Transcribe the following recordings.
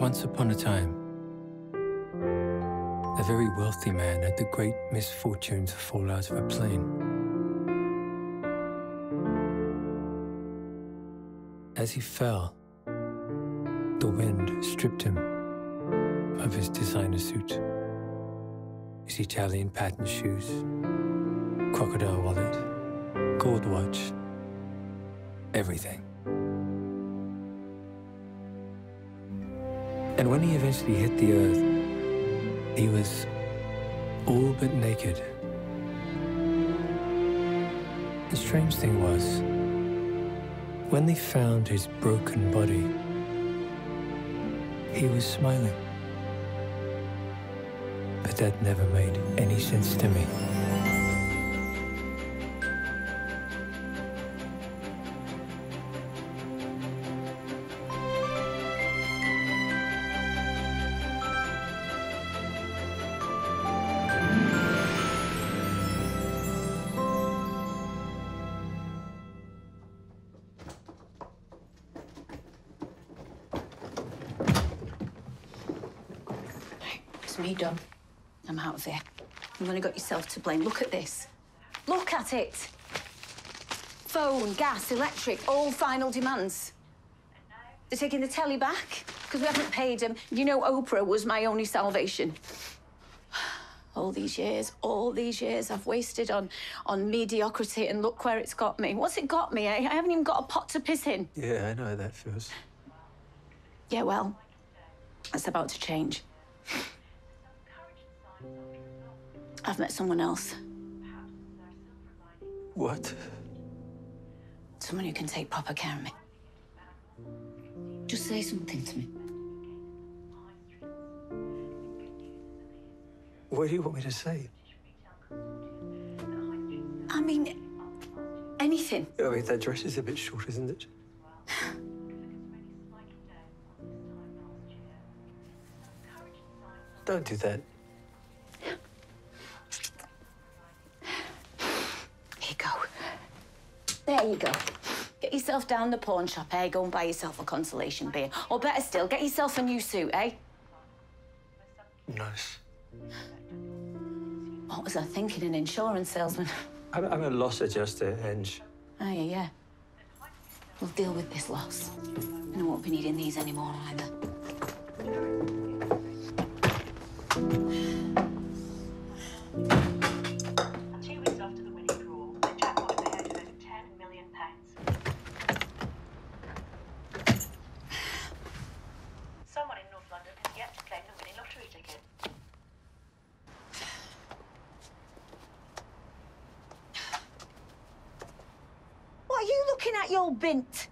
Once upon a time, a very wealthy man had the great misfortune to fall out of a plane. As he fell, the wind stripped him of his designer suit, his Italian patent shoes, crocodile wallet, gold watch, everything. And when he eventually hit the earth, he was all but naked. The strange thing was, when they found his broken body, he was smiling. But that never made any sense to me. To blame. Look at this. Look at it. Phone, gas, electric, all final demands. They're taking the telly back because we haven't paid them. You know, Oprah was my only salvation. All these years, all these years I've wasted on on mediocrity, and look where it's got me. What's it got me? I, I haven't even got a pot to piss in. Yeah, I know how that feels. Yeah, well, that's about to change. I've met someone else. What? Someone who can take proper care of me. Just say something to me. What do you want me to say? I mean, anything. I mean, that dress is a bit short, isn't it? Don't do that. There you go. Get yourself down the pawn shop, eh? Go and buy yourself a consolation beer. Or better still, get yourself a new suit, eh? Nice. What was I thinking, an insurance salesman? I'm, I'm a loss adjuster, Ange. Oh, yeah, yeah. We'll deal with this loss. And I won't be needing these anymore either. Two weeks after the winning draw, the jackpot payout of over 10 million pounds. Someone in North London has yet to claim the winning lottery ticket. What are you looking at, you old bint?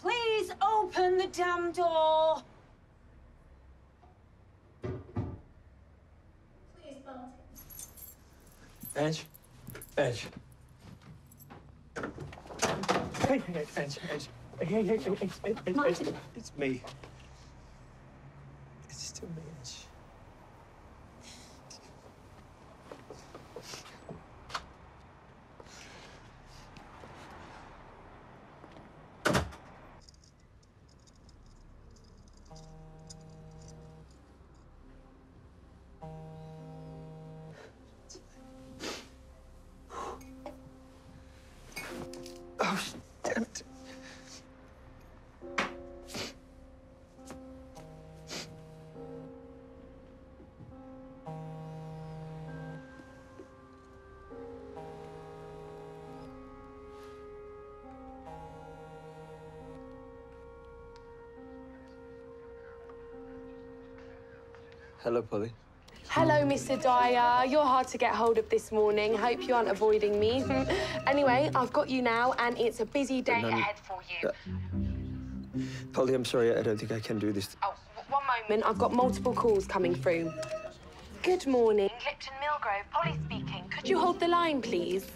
Please open the damn door. Ange? Ange? Hey, hey, Ange, Ange. Hey, hey, hey, hey, hey, hey, hey, Martin. hey, It's me. It's Hello, Polly. Hello, Mr. Dyer. You're hard to get hold of this morning. Hope you aren't avoiding me. anyway, I've got you now, and it's a busy day no, ahead for you. Uh, Polly, I'm sorry, I don't think I can do this. Oh, one moment. I've got multiple calls coming through. Good morning. Lipton Millgrove, Polly speaking. Could you hold the line, please?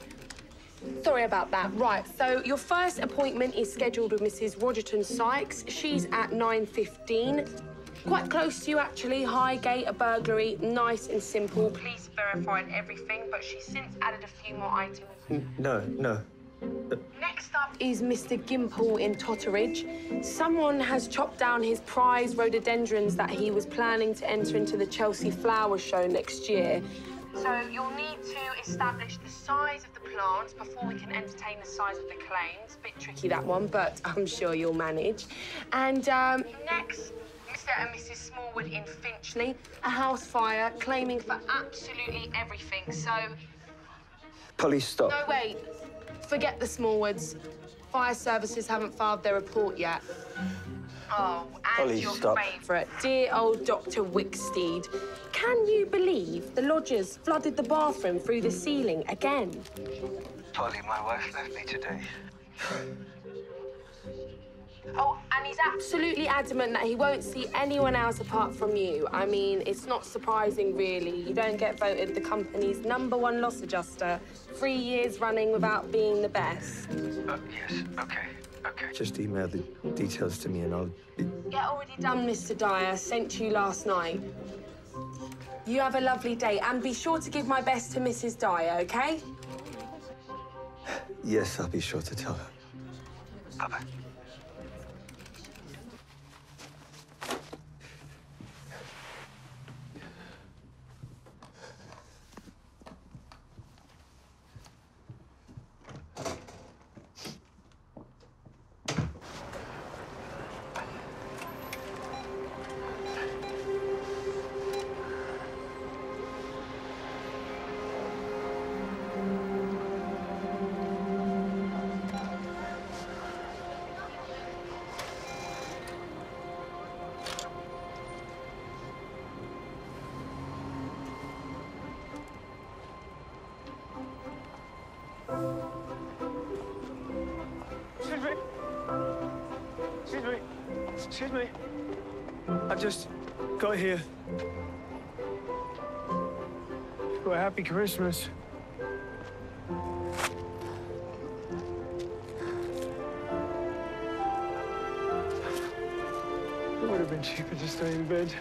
Sorry about that. Right, so your first appointment is scheduled with Mrs. Rogerton Sykes. She's at 9.15. Quite close to you, actually. Highgate, a burglary, nice and simple. Police verified everything, but she's since added a few more items. No, no. Next up is Mr. Gimple in Totteridge. Someone has chopped down his prize rhododendrons that he was planning to enter into the Chelsea Flower Show next year. So you'll need to establish the size of the plants before we can entertain the size of the claims. Bit tricky that one, but I'm sure you'll manage. And um, next, Mr. and Mrs. Smallwood in Finchley, a house fire claiming for absolutely everything. So Police stop. no, wait. Forget the Smallwoods. Fire services haven't filed their report yet. Oh, and Ollie, your stop. favourite, dear old Dr. Wicksteed. Can you believe the lodgers flooded the bathroom through the ceiling again? Polly, my wife left me today. Oh, and he's absolutely adamant that he won't see anyone else apart from you. I mean, it's not surprising, really. You don't get voted the company's number one loss adjuster three years running without being the best. Uh, yes, okay, okay. Just email the details to me and I'll be... Yeah, already done, Mr. Dyer. Sent you last night. You have a lovely day, and be sure to give my best to Mrs. Dyer, okay? Yes, I'll be sure to tell her. Bye-bye. Here. Well, happy Christmas. It would have been cheaper to stay in bed.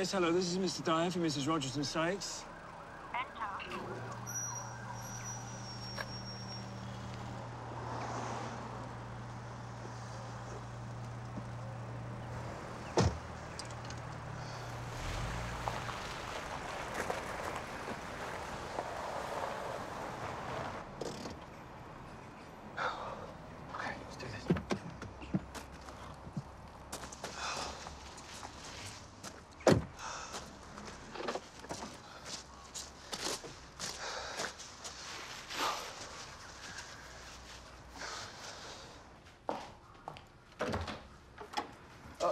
Yes, hello. This is Mr. Dyer from Mrs. Rogerton Sykes. enter. Okay, let's do this.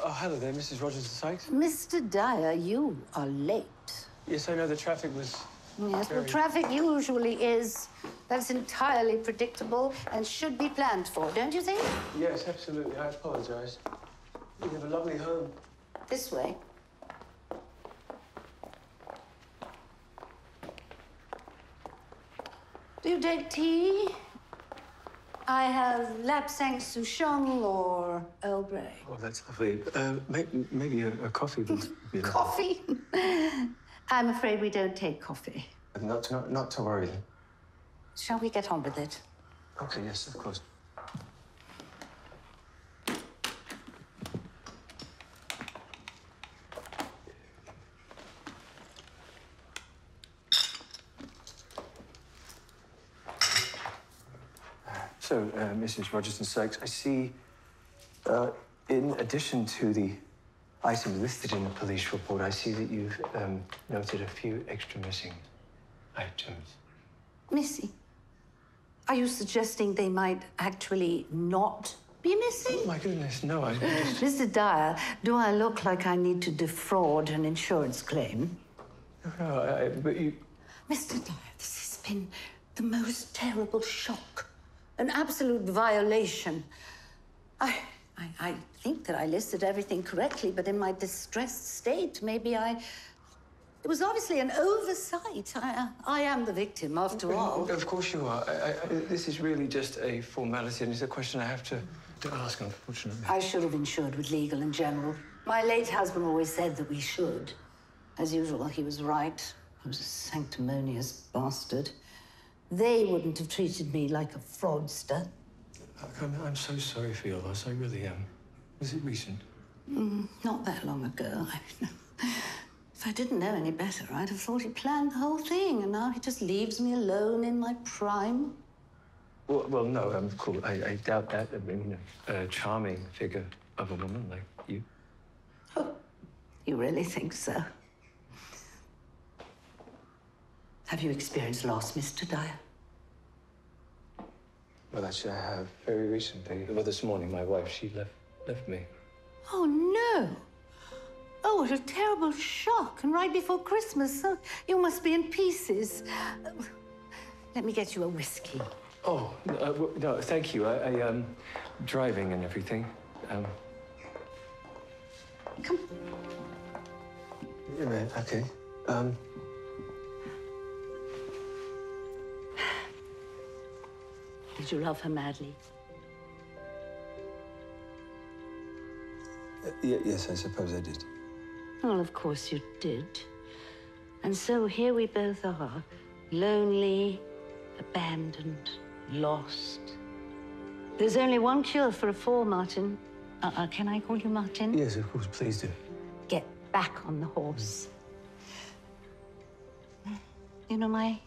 Oh, hello there, Mrs. Rogers. Sykes. Mr. Dyer, you are late. Yes, I know the traffic was. Yes, well, traffic usually is. That's entirely predictable and should be planned for, don't you think? Yes, absolutely. I apologize. You have a lovely home. This way. Do you take tea? I have Lapsang Souchong or Earl Grey. Oh, that's lovely. Uh, may- maybe a, a coffee would be. Coffee? I'm afraid we don't take coffee. Not to, not, not to worry. Shall we get on with it? Okay, yes, of course. So, uh, Mrs. Rogerson Sykes, I see, uh, in addition to the items listed in the police report, I see that you've um, noted a few extra missing items. Missy, are you suggesting they might actually not be missing? Oh, my goodness, no, I just... Mr. Dyer, do I look like I need to defraud an insurance claim? No, I, but you... Mr. Dyer, this has been the most terrible shock. An absolute violation. I, I, I think that I listed everything correctly, but in my distressed state, maybe I. It was obviously an oversight. I, uh, I am the victim, after all. Of course you are. I, I, this is really just a formality, and it's a question I have to, to ask, unfortunately. I should have insured with Legal & General. My late husband always said that we should. As usual, he was right. I was a sanctimonious bastard. They wouldn't have treated me like a fraudster. I'm, I'm so sorry for your loss. I really am. Was it recent? Mm, not that long ago. I, if I didn't know any better, I'd have thought he planned the whole thing, and now he just leaves me alone in my prime. Well, well no, um, cool. I, I doubt that. I mean, a charming figure of a woman like you. Oh, you really think so? Have you experienced loss, Mr. Dyer? Well, actually, I have very recently. Well, this morning, my wife, she left, left me. Oh, no. Oh, what a terrible shock. And right before Christmas. Oh, you must be in pieces. Uh, let me get you a whiskey. Oh, uh, no, thank you. I, I, um, driving and everything. Um... Come. Yeah, okay. Um... Did you love her madly? Uh, yes, I suppose I did. Well, of course you did. And so here we both are, lonely, abandoned, lost. There's only one cure for a fall, Martin. Uh, uh, can I call you Martin? Yes, of course, please do. Get back on the horse. You know, my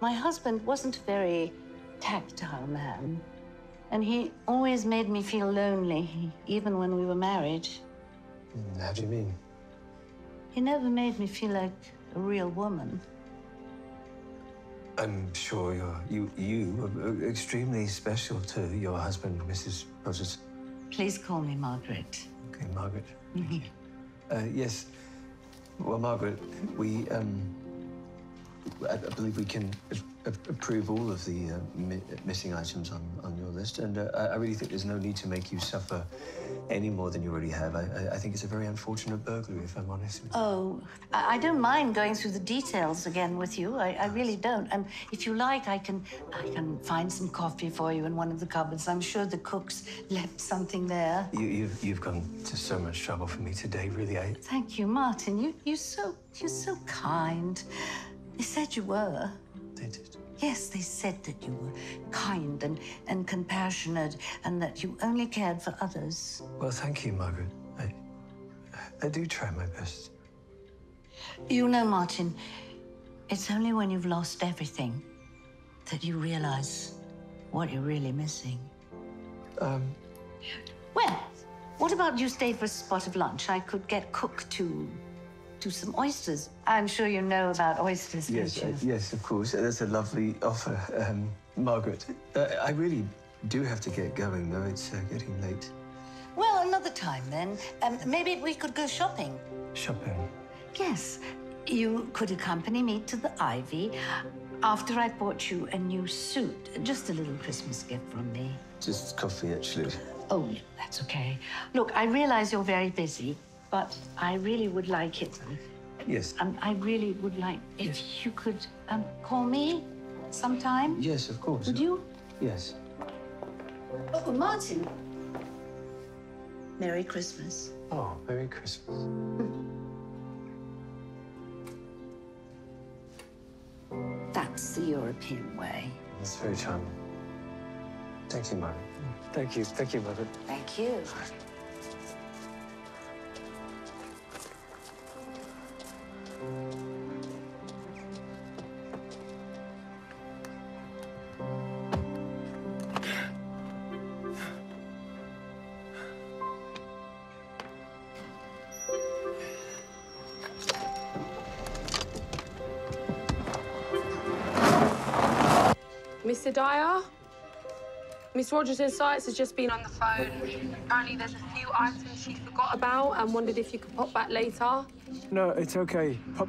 my husband wasn't very tactile man. And he always made me feel lonely, even when we were married. How do you mean? He never made me feel like a real woman. I'm sure you're, you, you are extremely special to your husband, Mrs. Rogers. Please call me Margaret. Okay, Margaret. uh, yes. Well, Margaret, we, um, I, I believe we can approve all of the uh, mi missing items on, on your list, and uh, I really think there's no need to make you suffer any more than you already have. I, I think it's a very unfortunate burglary, if I'm honest with you. Oh, I don't mind going through the details again with you. I, I really don't. And if you like, I can I can find some coffee for you in one of the cupboards. I'm sure the cooks left something there. You, you've you've gone to so much trouble for me today, really. I... Thank you, Martin. You you're so you're so kind. They said you were. They did. Yes, they said that you were kind and, and compassionate and that you only cared for others. Well, thank you, Margaret. I, I do try my best. You know, Martin, it's only when you've lost everything that you realize what you're really missing. Um. Well, what about you stay for a spot of lunch? I could get cook to some oysters. I'm sure you know about oysters, yes, uh, yes, of course. That's a lovely offer, um, Margaret. Uh, I really do have to get going, though. It's uh, getting late. Well, another time then. Um, maybe we could go shopping. Shopping? Yes. You could accompany me to the Ivy after I bought you a new suit. Just a little Christmas gift from me. Just coffee, actually. Oh, that's okay. Look, I realize you're very busy, but I really would like it. Yes. Um, I really would like if yes. you could um, call me sometime. Yes, of course. Would you? Yes. Oh, Martin. Merry Christmas. Oh, Merry Christmas. That's the European way. That's very charming. Thank you, Mother. Thank you. Thank you, Mother. Thank you. Miss Rogerson's Sykes has just been on the phone. Apparently there's a few items she forgot about and wondered if you could pop back later. No, it's okay. Po-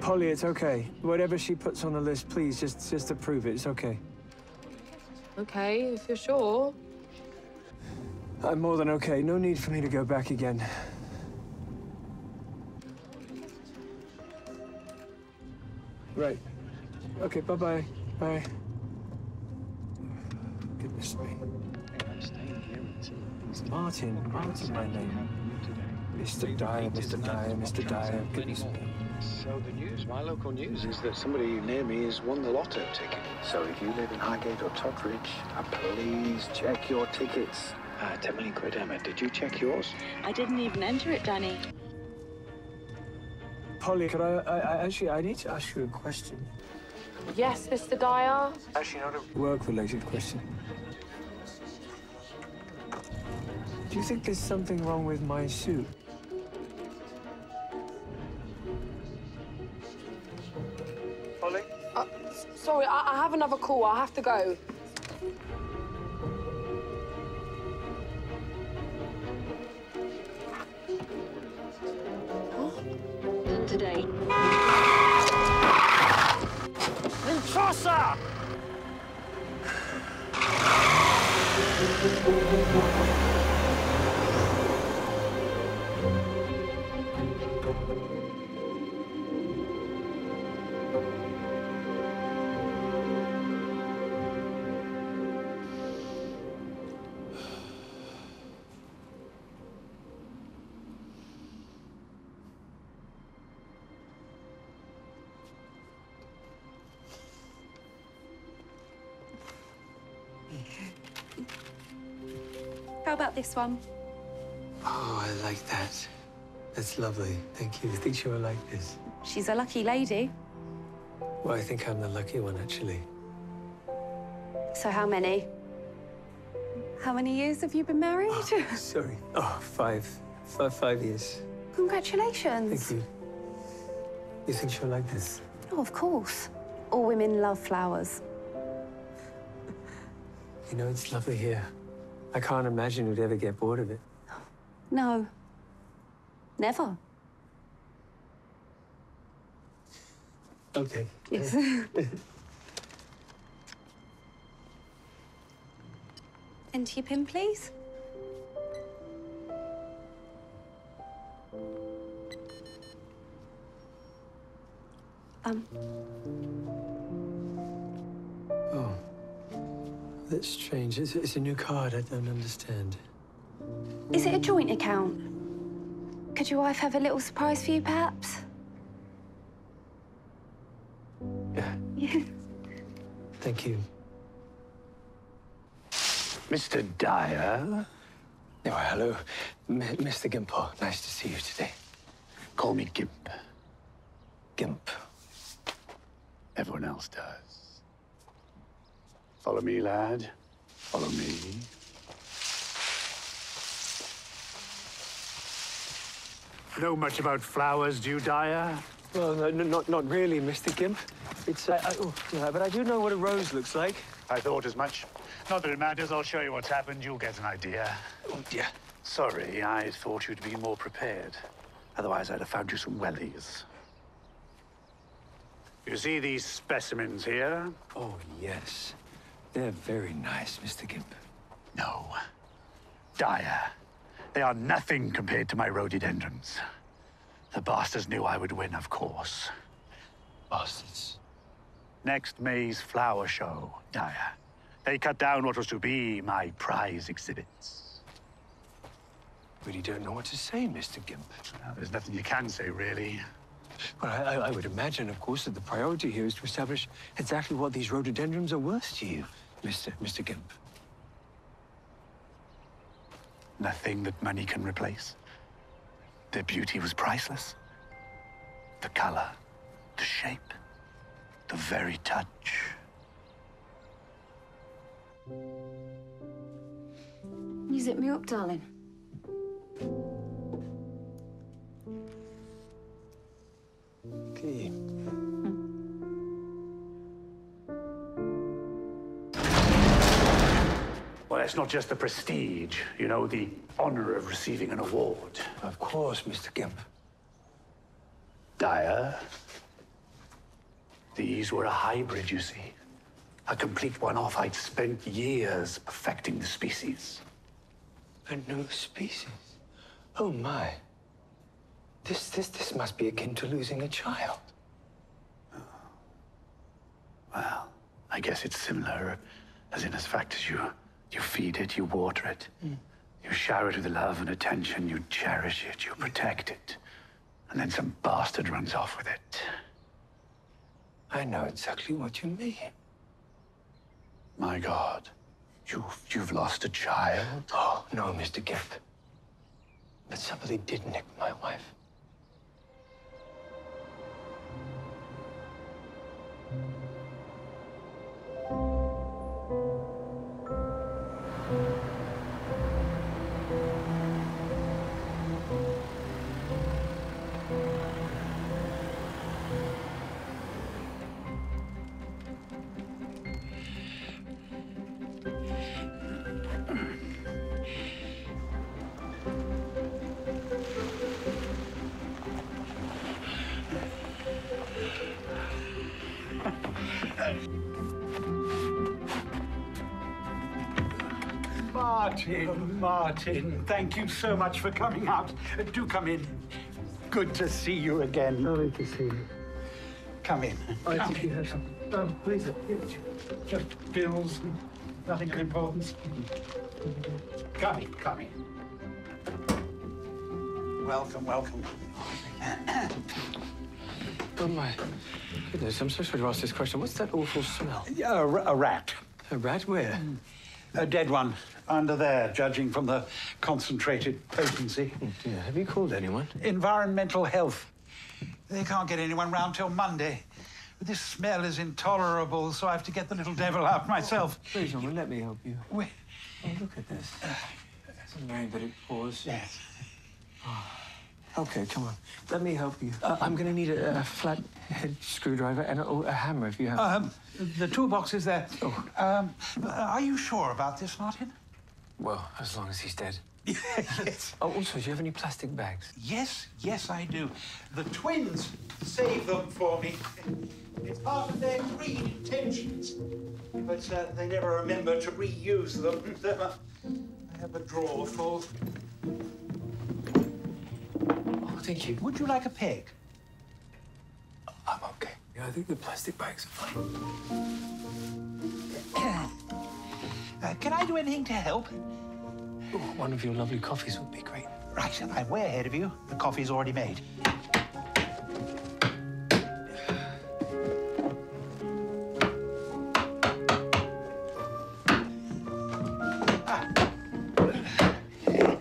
Polly, it's okay. Whatever she puts on the list, please just just approve it. It's okay. Okay, if you're sure. I'm more than okay. No need for me to go back again. Right. Okay, bye-bye. Bye. Goodness me. It's Martin. Martin, my name. Mr. Dyer, Mr. Dyer, Mr. Dyer. Goodness me. So the news, my local news, is that somebody near me has won the lotto ticket. So if you live in Highgate or Totteridge, uh, please check your tickets. Uh, 10 million quid, Emma. Did you check yours? I didn't even enter it, Danny. Polly, could I, I, I actually, I need to ask you a question. Yes, Mr. Dyer? Actually, not a work-related question. Do you think there's something wrong with my suit? Holly? Uh, sorry, I, I have another call. I have to go. Today. About this one? Oh, I like that. That's lovely. Thank you. I think she will like this. She's a lucky lady. Well, I think I'm the lucky one, actually. So how many? How many years have you been married? Oh, sorry. Oh, five. Five, five years. Congratulations. Thank you. You think she'll like this? Oh, of course. All women love flowers. You know, it's lovely here. I can't imagine we'd ever get bored of it. No. Never. Okay. Yes. Enter your pin, please. Um, That's strange. It's, it's a new card. I don't understand. is it a joint account? Could your wife have a little surprise for you, perhaps? Yeah. Yeah. Thank you. Mr. Dyer? Oh, hello. M Mr. Gimple. Nice to see you today. Call me Gimp. Gimp. Everyone else does. Follow me, lad. Follow me. Know much about flowers, do you, Dyer? Well, no, no, not, not really, Mr. Gimp. It's, uh, I, oh, yeah, but I do know what a rose looks like. I thought as much. Not that it matters. I'll show you what's happened. You'll get an idea. Oh, dear. Sorry, I thought you'd be more prepared. Otherwise, I'd have found you some wellies. You see these specimens here? Oh, yes. They're very nice, Mr. Gimp. No. Dyer. They are nothing compared to my rhododendrons. The bastards knew I would win, of course. Bastards. Next May's flower show, Dyer. They cut down what was to be my prize exhibits. Really don't know what to say, Mr. Gimp. Now, there's nothing you can say, really. Well, I, I- I would imagine, of course, that the priority here is to establish exactly what these rhododendrons are worth to you, Mr. Mr. Gimp. Nothing that money can replace. Their beauty was priceless. The color, the shape, the very touch. You zip me up, darling. Okay. It's not just the prestige, you know, the honor of receiving an award. Of course, Mr. Gimp. Dyer. These were a hybrid, you see. A complete one-off. I'd spent years perfecting the species. A new species? Oh, my. This, this, this must be akin to losing a child. Well, I guess it's similar, uh, as in as fact as you, you feed it, you water it. You shower it with love and attention, you cherish it, you protect it. And then some bastard runs off with it. I know exactly what you mean. My God. You've, you've lost a child? Oh, no, Mr. Gimp. But somebody did nick my wife. Martin, Martin, thank you so much for coming out. Uh, Do come in. Good to see you again. Lovely to see you. Come in. I Come think you in. have some. Um, please, Just bills, nothing of importance. Come in, come in. Welcome, welcome. Oh, my goodness. I'm so sorry to ask this question. What's that awful smell? Yeah, a, a rat. A rat where? A dead one under there, judging from the concentrated potency. Oh, dear. Have you called anyone? Environmental health. They can't get anyone round till Monday. But this smell is intolerable, so I have to get the little devil out myself. Oh, please, woman, let me help you. Wait. Oh, look at this. That's a very bit of pause. Yes. Ah. Okay, come on. Let me help you. Uh, I'm going to need a, a flat head screwdriver and a, a hammer if you have. Um, the toolbox is there. Um, uh, are you sure about this, Martin? well, as long as he's dead. yes. Oh, also, do you have any plastic bags? Yes, yes, I do. The twins saved them for me. It's part of their green intentions. But uh, they never remember to reuse them. I have a drawer full. Thank you. Would you like a peg? I'm okay. Yeah, I think the plastic bags are fine. Uh, can I do anything to help? Oh, one of your lovely coffees would be great. Right, I'm way ahead of you. The coffee's already made.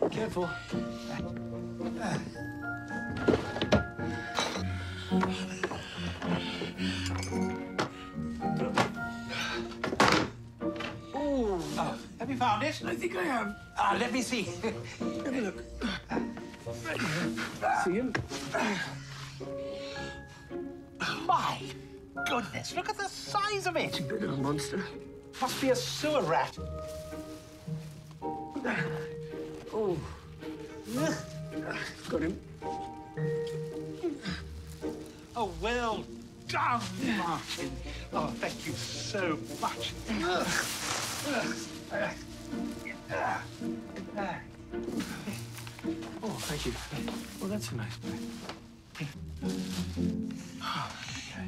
Careful. You found it? I think I have. Ah, let me see. Have a look. See him? My goodness, look at the size of it. Bit of a monster. Must be a sewer rat. Oh. Got him. Oh, well done, Martin. Oh, thank you so much. Oh, thank you. Well, that's a nice bag. Oh, okay.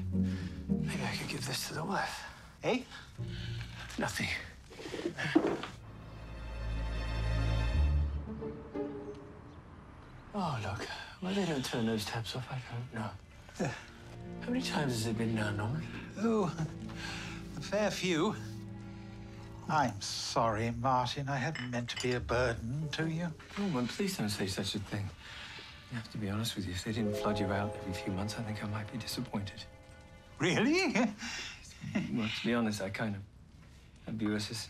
Maybe I could give this to the wife. Eh? Nothing. Oh, look. Why they don't turn those taps off, I don't know. How many times has it been now, Norman? Oh, a fair few. I'm sorry, Martin. I hadn't meant to be a burden to you. Norman, please don't say such a thing. I have to be honest with you. If they didn't flood you out every few months, I think I might be disappointed. Really? Well, to be honest, I kind of view us as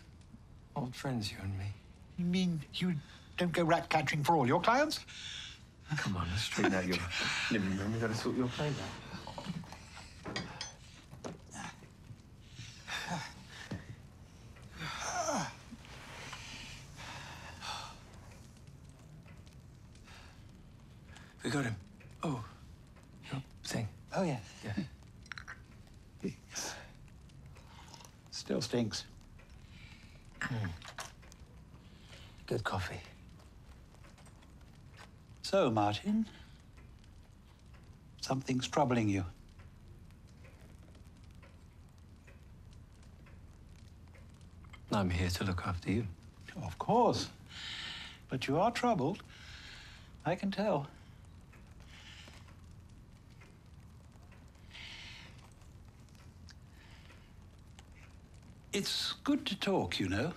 old friends, you and me. You mean you don't go rat catching for all your clients? Come on, let's straighten out your living room. We've got to sort your plane out. Oh, your thing. Oh, yeah. Yeah. Still stinks. Hmm. Good coffee. So, Martin, something's troubling you. I'm here to look after you. Of course. But you are troubled. I can tell. It's good to talk, you know.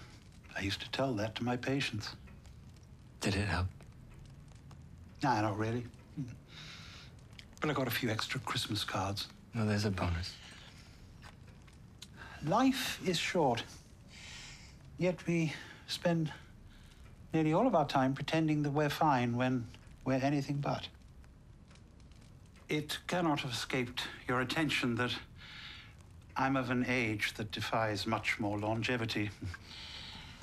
I used to tell that to my patients. Did it help? Nah, not really. But I got a few extra Christmas cards. No, there's a bonus. Life is short. Yet we spend nearly all of our time pretending that we're fine when we're anything but. It cannot have escaped your attention that I'm of an age that defies much more longevity.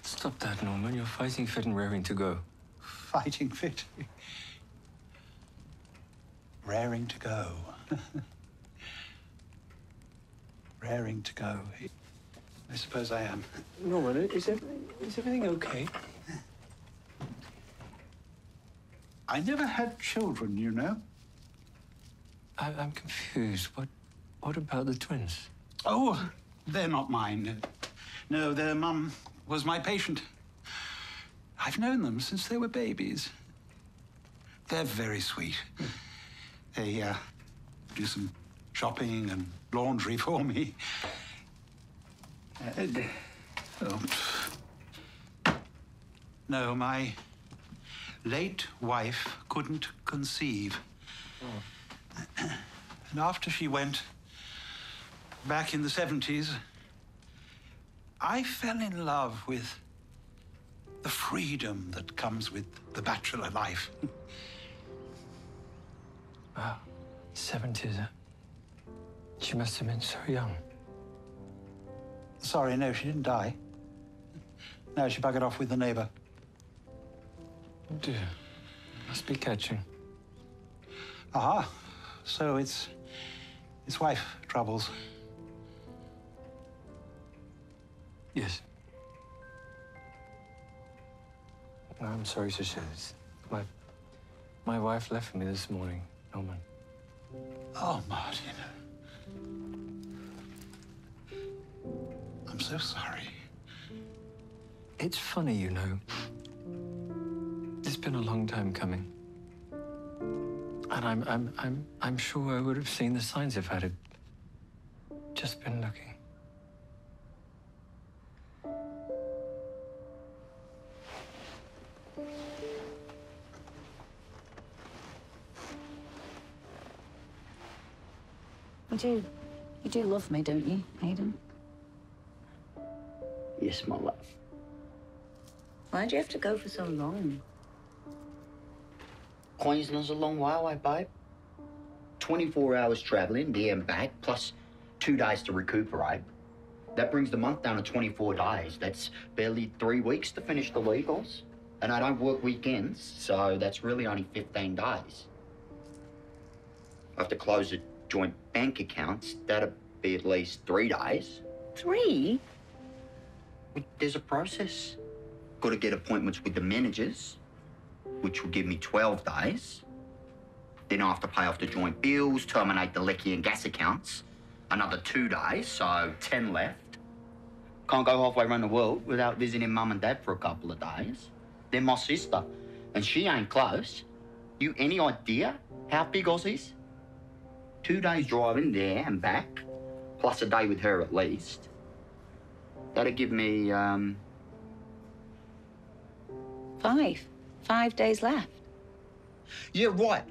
Stop that, Norman. You're fighting fit and raring to go. Fighting fit. Raring to go. Raring to go. I suppose I am. Norman, is everything, is everything okay? I never had children, you know. I, I'm confused. What, what about the twins? Oh, they're not mine. No, their mum was my patient. I've known them since they were babies. They're very sweet. They uh, do some shopping and laundry for me. Uh, oh. No, my late wife couldn't conceive. And after she went, back in the 70s, I fell in love with the freedom that comes with the bachelor life. Ah, wow. 70s. Eh? She must have been so young. Sorry, no, she didn't die. No, she buggered off with the neighbor. Oh dear. Must be catching. Aha. So it's his wife troubles. Yes. I'm sorry to say this. My, my wife left me this morning, Norman. Oh, Martin. I'm so sorry. It's funny, you know. It's been a long time coming. And I'm, I'm, I'm, I'm sure I would have seen the signs if I'd have just been looking. You do. You do love me, don't you, Aidan? Yes, my love. Why'd you have to go for so long? Queensland's a long way away, babe. 24 hours travelling there and back, plus two days to recuperate. That brings the month down to 24 days. That's barely three weeks to finish the legals. And I don't work weekends, so that's really only 15 days. I have to close the joint bank accounts. That'll be at least three days. Three? There's a process. Got to get appointments with the managers, which will give me 12 days. Then I have to pay off the joint bills, terminate the lecky and gas accounts. Another two days, so 10 left. Can't go halfway around the world without visiting mum and dad for a couple of days. Then my sister, and she ain't close. You any idea how big Oz is? Two days driving there and back, plus a day with her at least. That'd give me, um, Five. Five days left. Yeah, right.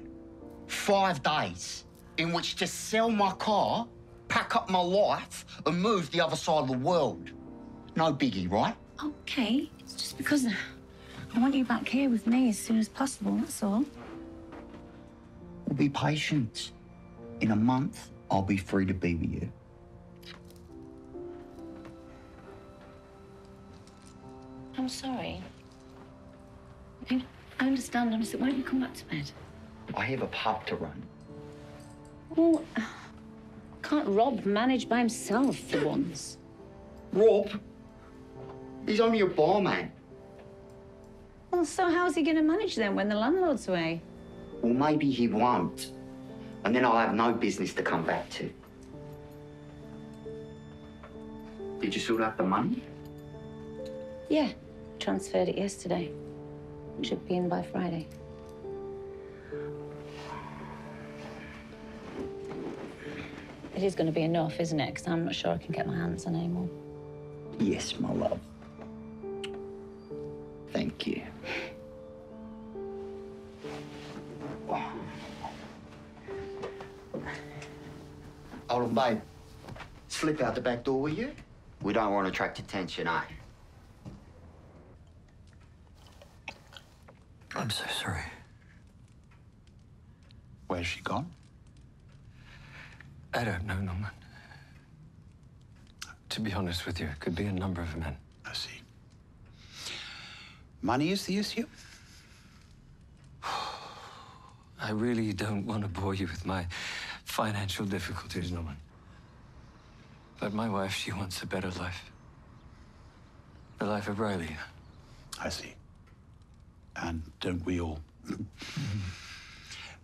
Five days in which to sell my car, pack up my life, and move the other side of the world. No biggie, right? Okay. It's just because I want you back here with me as soon as possible, that's all. Well, be patient. In a month, I'll be free to be with you. I'm sorry. I I understand, honestly. Why don't you come back to bed? I have a pub to run. Well, can't Rob manage by himself for once? Rob? He's only a barman. Well, so how's he going to manage then when the landlord's away? Well, maybe he won't. And then I'll have no business to come back to. Did you sort out the money? Yeah, transferred it yesterday. Should be in by Friday. It is going to be enough, isn't it? Because I'm not sure I can get my hands on any more. Yes, my love. Thank you. Hold on, babe. Slip out the back door, will you? We don't want to attract attention, eh? I'm so sorry. Where's she gone? I don't know, Norman. To be honest with you, it could be a number of men. I see. Money is the issue? I really don't want to bore you with my financial difficulties, Norman. But my wife, she wants a better life. The life of Riley. I see. And don't we all?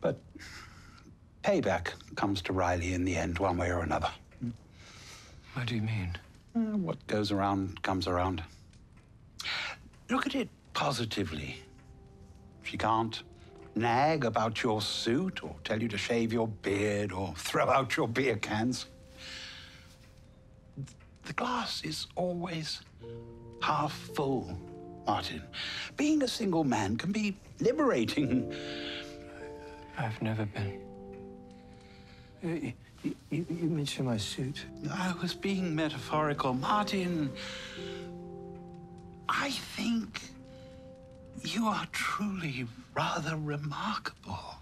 but payback comes to Riley in the end, one way or another. What do you mean? Uh, what goes around comes around. Look at it positively. She can't nag about your suit or tell you to shave your beard or throw out your beer cans. The glass is always half full, Martin. Being a single man can be liberating. I've never been. You, you, you, mentioned my suit. I was being metaphorical. Martin, I think you are truly rather remarkable.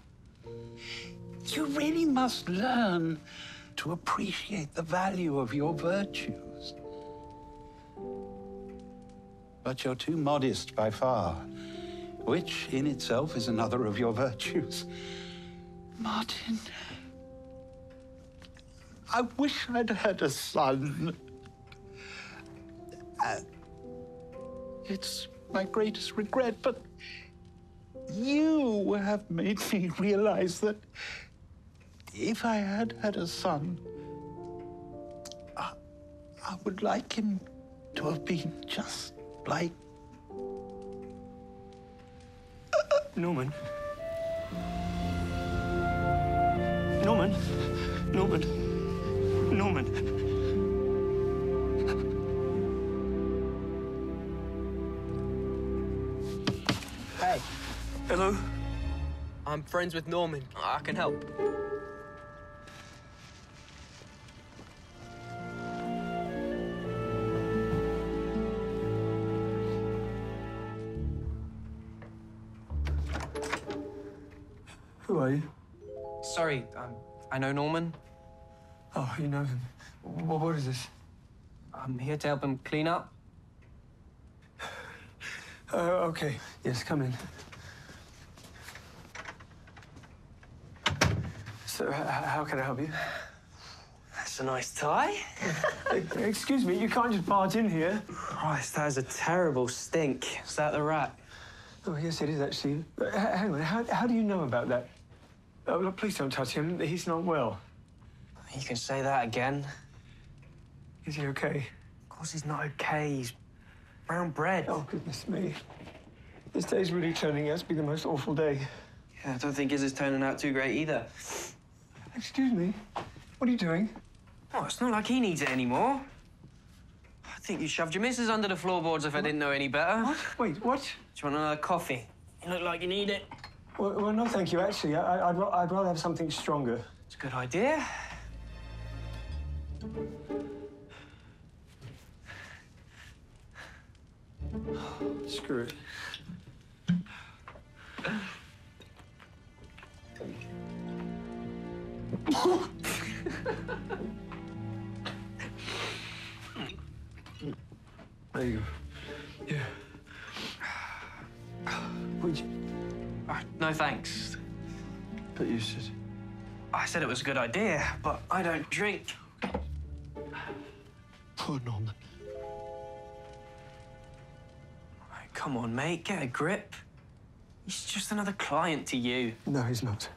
You really must learn to appreciate the value of your virtues. But you're too modest by far, which in itself is another of your virtues. Martin, I wish I'd had a son. Uh, it's my greatest regret, but you have made me realize that if I had had a son, I, I would like him to have been just like. Norman. Norman. Norman. Norman. Hello? I'm friends with Norman. I can help. Who are you? Sorry, um, I know Norman. Oh, you know him. What, what is this? I'm here to help him clean up. Uh, okay. Yes, come in. So, how can I help you? That's a nice tie. Excuse me, you can't just barge in here. Christ, that is a terrible stink. Is that the rat? Oh, yes, it is actually. Uh, h- hang on, how, how do you know about that? Oh, look, please don't touch him. He's not well. You can say that again. Is he okay? Of course he's not okay. He's brown bread. Oh, goodness me. This day's really turning out to be the most awful day. Yeah, I don't think his is turning out too great either. Excuse me. What are you doing? Oh, it's not like he needs it anymore. I think you shoved your missus under the floorboards if I didn't know any better. What? Wait, what? Do you want another coffee? You look like you need it. Well, well no, thank you. Actually, I, I'd, I'd rather have something stronger. It's a good idea. Screw it. There you go. Yeah. Would you? Uh, no, thanks. But you said. I said it was a good idea, but I don't drink. Poor Norman. Come on, mate, get a grip. He's just another client to you. No, he's not.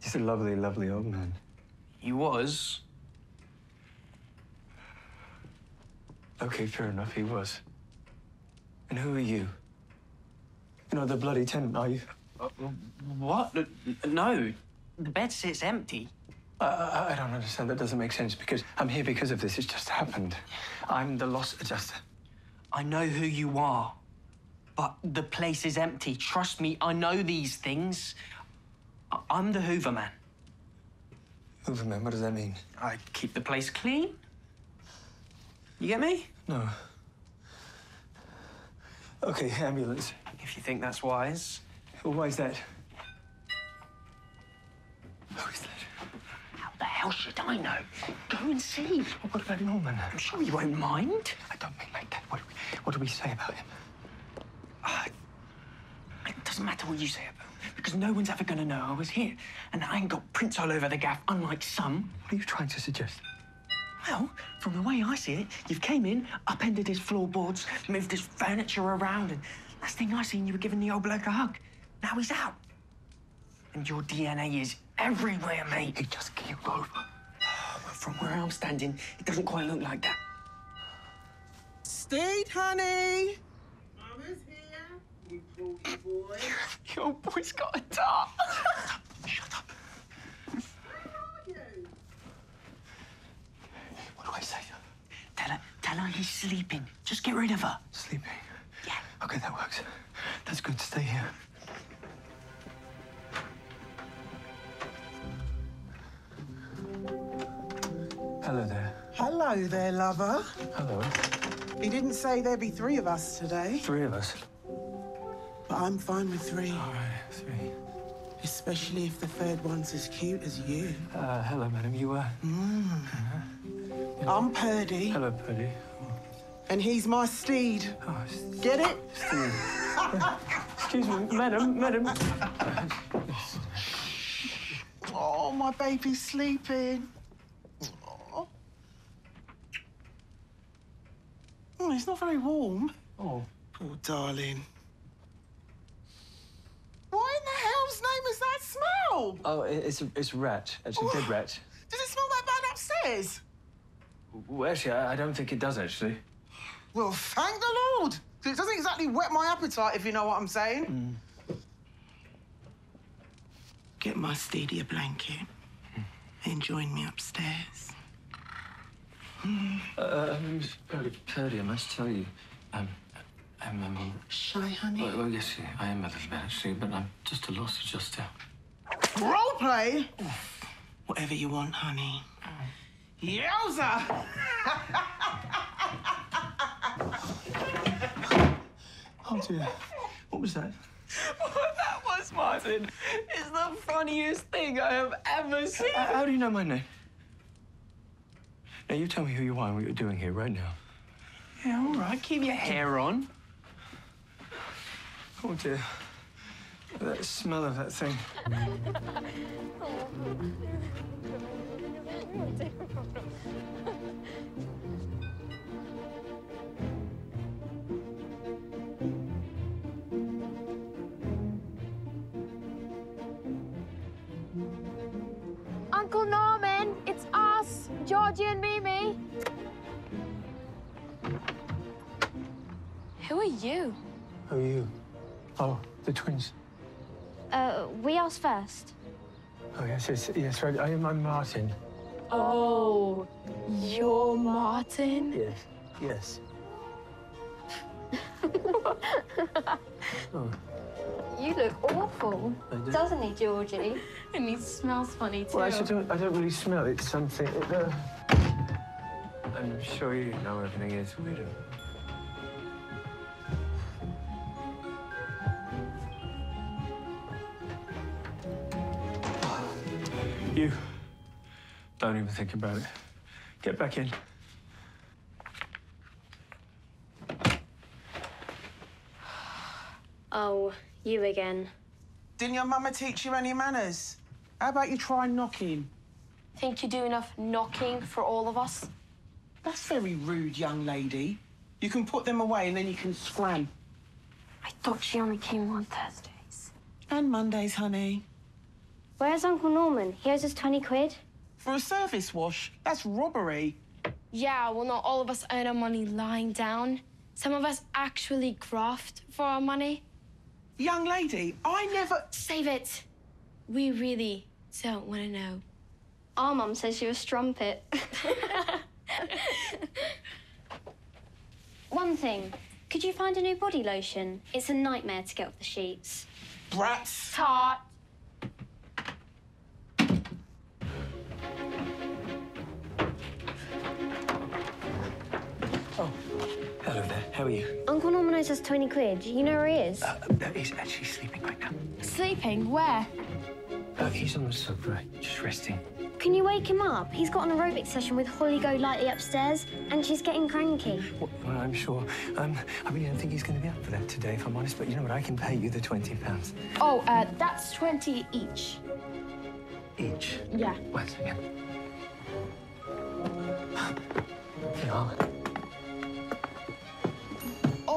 He's a lovely, lovely old man. He was. Okay, fair enough, he was. And who are you? You know, the bloody tenant, are you? Uh, what? Uh, No. The bed sits empty. I, I, I don't understand. That doesn't make sense because I'm here because of this. It's just happened. I'm the loss adjuster. I know who you are, but the place is empty. Trust me, I know these things. I'm the Hoover man. Hooverman, what does that mean? I keep the place clean. You get me? No. Okay, ambulance. If you think that's wise. Well, why is that? Who is that? How the hell should I know? Go and see. What about Norman? I'm sure he won't mind. I don't mean like that. What do we, what do we say about him? Uh, it doesn't matter what you say about him, because no one's ever gonna know I was here. And I ain't got prints all over the gaff, unlike some. What are you trying to suggest? Well, from the way I see it, you've came in, upended his floorboards, moved his furniture around, and last thing I seen, you were giving the old bloke a hug. Now he's out. And your DNA is everywhere, mate. He just keeled over. Well, from where I'm standing, it doesn't quite look like that. Steed, honey. Mama's here. Boy. Your boy's got a dart. Shut up. What do I say? Tell her, tell her he's sleeping. Just get rid of her. Sleeping? Yeah. Okay, that works. That's good. Stay here. Hello there. Hello there, lover. Hello. He didn't say there'd be three of us today, Three of us. But I'm fine with three. All right, three. Especially if the third one's as cute as you. Uh, hello, madam. You are. I'm Purdy, Hello, Purdy. and he's my steed. Oh, Get it? Steve. Excuse me, madam, madam. Oh, my baby's sleeping. Oh, oh it's not very warm. Oh. Poor darling. What in the hell's name is that smell? Oh, it's it's rat. It's a dead rat. Does it smell that bad upstairs? Well, actually, I, I don't think it does, actually. Well, thank the Lord. 'Cause It doesn't exactly whet my appetite, if you know what I'm saying. Get my steedy a blanket and join me upstairs. Uh, um, Purdy, Purdy, I must tell you, um, I'm, um, Shy, honey. well, well, yes, I am a little bit, actually, but I'm just a loss adjuster. Role play? Whatever you want, honey. Yowza! Oh, dear. What was that? What that was, Martin, is the funniest thing I have ever seen. Uh, how do you know my name? Now, you tell me who you are and what you're doing here right now. Yeah, all right, keep your hair on. Oh, dear. That smell of that thing. Uncle Norman, it's us, Georgie and Mimi. Who are you? Who are you? The twins. Uh, we asked first. Oh, yes, yes, yes, right. I am I'm Martin. Oh, you're Martin? Yes, yes. Oh, You look awful. Do. Doesn't he, Georgie? and he smells funny too. well, actually, I don't, I don't really smell it. It's something. It, uh... I'm sure you know everything is weird. You. Don't even think about it. Get back in. Oh, you again. Didn't your mama teach you any manners? How about you try knocking? Think you do enough knocking for all of us? That's very rude, young lady. You can put them away and then you can scram. I thought she only came on Thursdays. And Mondays, honey. Where's Uncle Norman? He owes us 20 quid. For a service wash? That's robbery. Yeah, well, not all of us earn our money lying down. Some of us actually graft for our money. Young lady, I never. Save it. We really don't want to know. Our mum says you're a strumpet. One thing, could you find a new body lotion? It's a nightmare to get off the sheets. Brats. Tart. How are you? Uncle Norman owes us 20 quid. You know where he is? Uh, he's actually sleeping right now. Sleeping? Where? Uh, he's on the sofa, just resting. Can you wake him up? He's got an aerobic session with Holly Golightly upstairs, and she's getting cranky. Well, I'm sure. Um, I really don't think he's going to be up for that today, if I'm honest. But you know what? I can pay you the twenty pounds Oh, uh, that's 20 each. each. Yeah. One second. Yeah.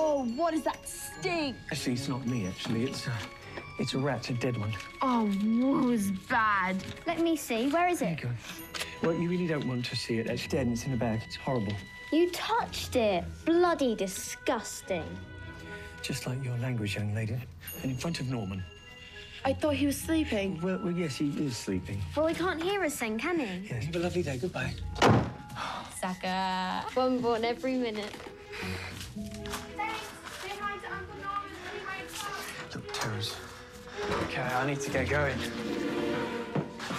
Oh, what is that stink? Actually, it's not me. Actually, it's a, it's a rat, a dead one. Oh, was bad. Let me see. Where is it? There Go. Well, you really don't want to see it. It's dead and it's in a bag. It's horrible. You touched it. Bloody disgusting. Just like your language, young lady. And in front of Norman. I thought he was sleeping. Well, well yes, he is sleeping. Well, he can't hear us then, can he? Yes. Have a lovely day. Goodbye. Sucker. One born every minute. Okay, I need to get going.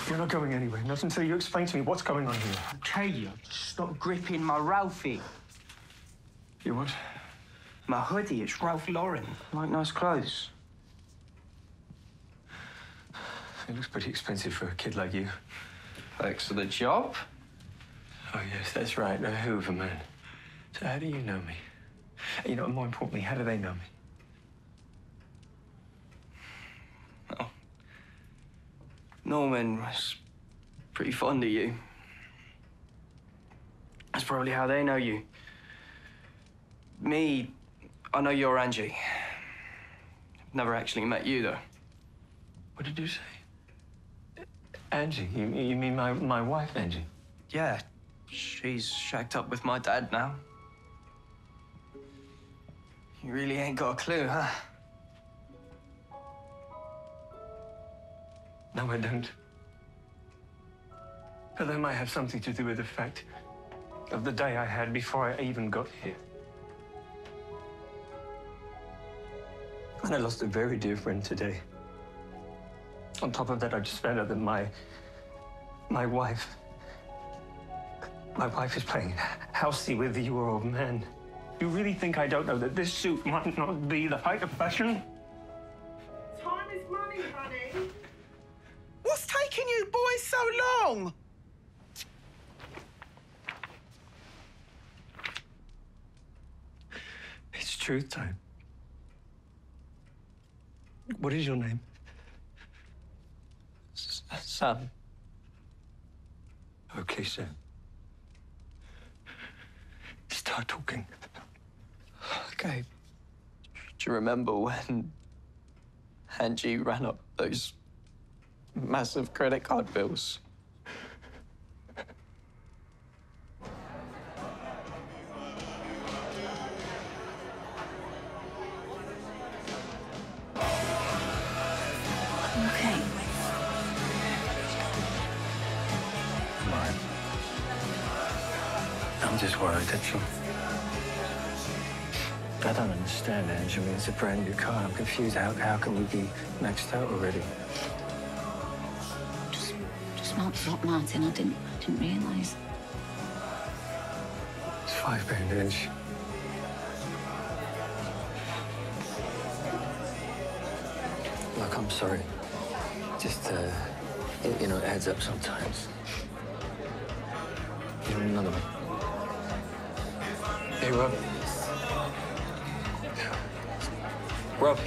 You're not going anywhere. Not until you explain to me what's going on here. Okay, you stop gripping my Ralphie. You what? My hoodie, it's Ralph Lauren. Like nice clothes. It looks pretty expensive for a kid like you. Thanks for the job. Oh, yes, that's right. A Hoover man. So how do you know me? You know, more importantly, how do they know me? Norman was pretty fond of you. That's probably how they know you. Me, I know you're Angie. Never actually met you, though. What did you say? Angie? You, you mean my, my wife, Angie? Yeah, she's shacked up with my dad now. You really ain't got a clue, huh? No, I don't. But that might have something to do with the fact of the day I had before I even got here. And I lost a very dear friend today. On top of that, I just found out that my my wife my wife is playing housey with your old man. You really think I don't know that this suit might not be the height of fashion? Taking you boys so long? It's truth time. What is your name? S- Sam. Okay, sir. Start talking. Okay. Do you remember when Angie ran up those massive credit card bills? Okay. Mine. I'm just worried, that's all. I don't understand, Ange. I mean, it's a brand new car. I'm confused. How, how can we be maxed out already? Just, just mark Martin. I didn't, didn't realise. It's five grand, Ange. Look, I'm sorry. Just, uh, it, you know, it adds up sometimes. You want another one? Hey, Rob. Rob.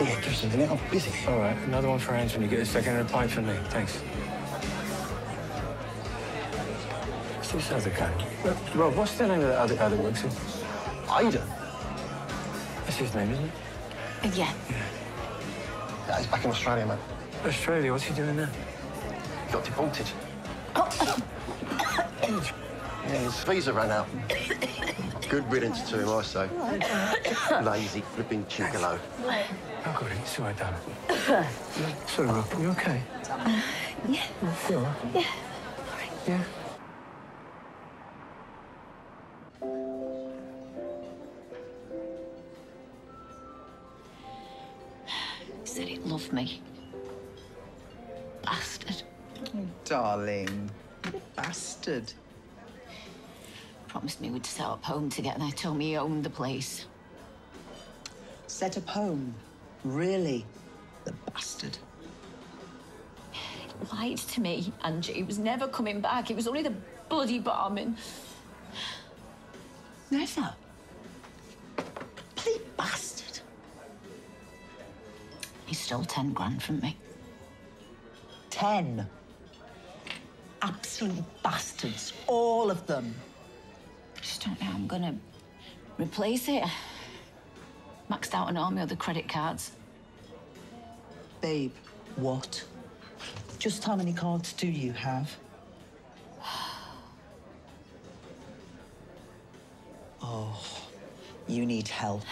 Yeah, give us a minute. I'm busy. All right, another one for Anthony. Get a second and a pipe for me. Thanks. What's this other guy? Look, Rob, what's the name of the other guy that works here? Ida. That's his name, isn't it? Uh, yeah. Yeah, he's back in Australia, man. Australia, what's he doing there? He got deported. yeah, his visa ran out. Good riddance to him, I say. Lazy, flipping chinkalo. Oh, God, it's all right, darling. Sorry, Rob, you okay? yeah. You all right? Yeah. Yeah. Darling, bastard. Promised me we'd set up home together. Told me he owned the place. Set up home? Really? The bastard. He lied to me, Angie. He was never coming back. It was only the bloody barman. Never? Bloody bastard. He stole ten grand from me. Ten. Absolute bastards. All of them. I just don't know how I'm gonna replace it. Maxed out on all my other credit cards. Babe, what? Just how many cards do you have? Oh, you need help.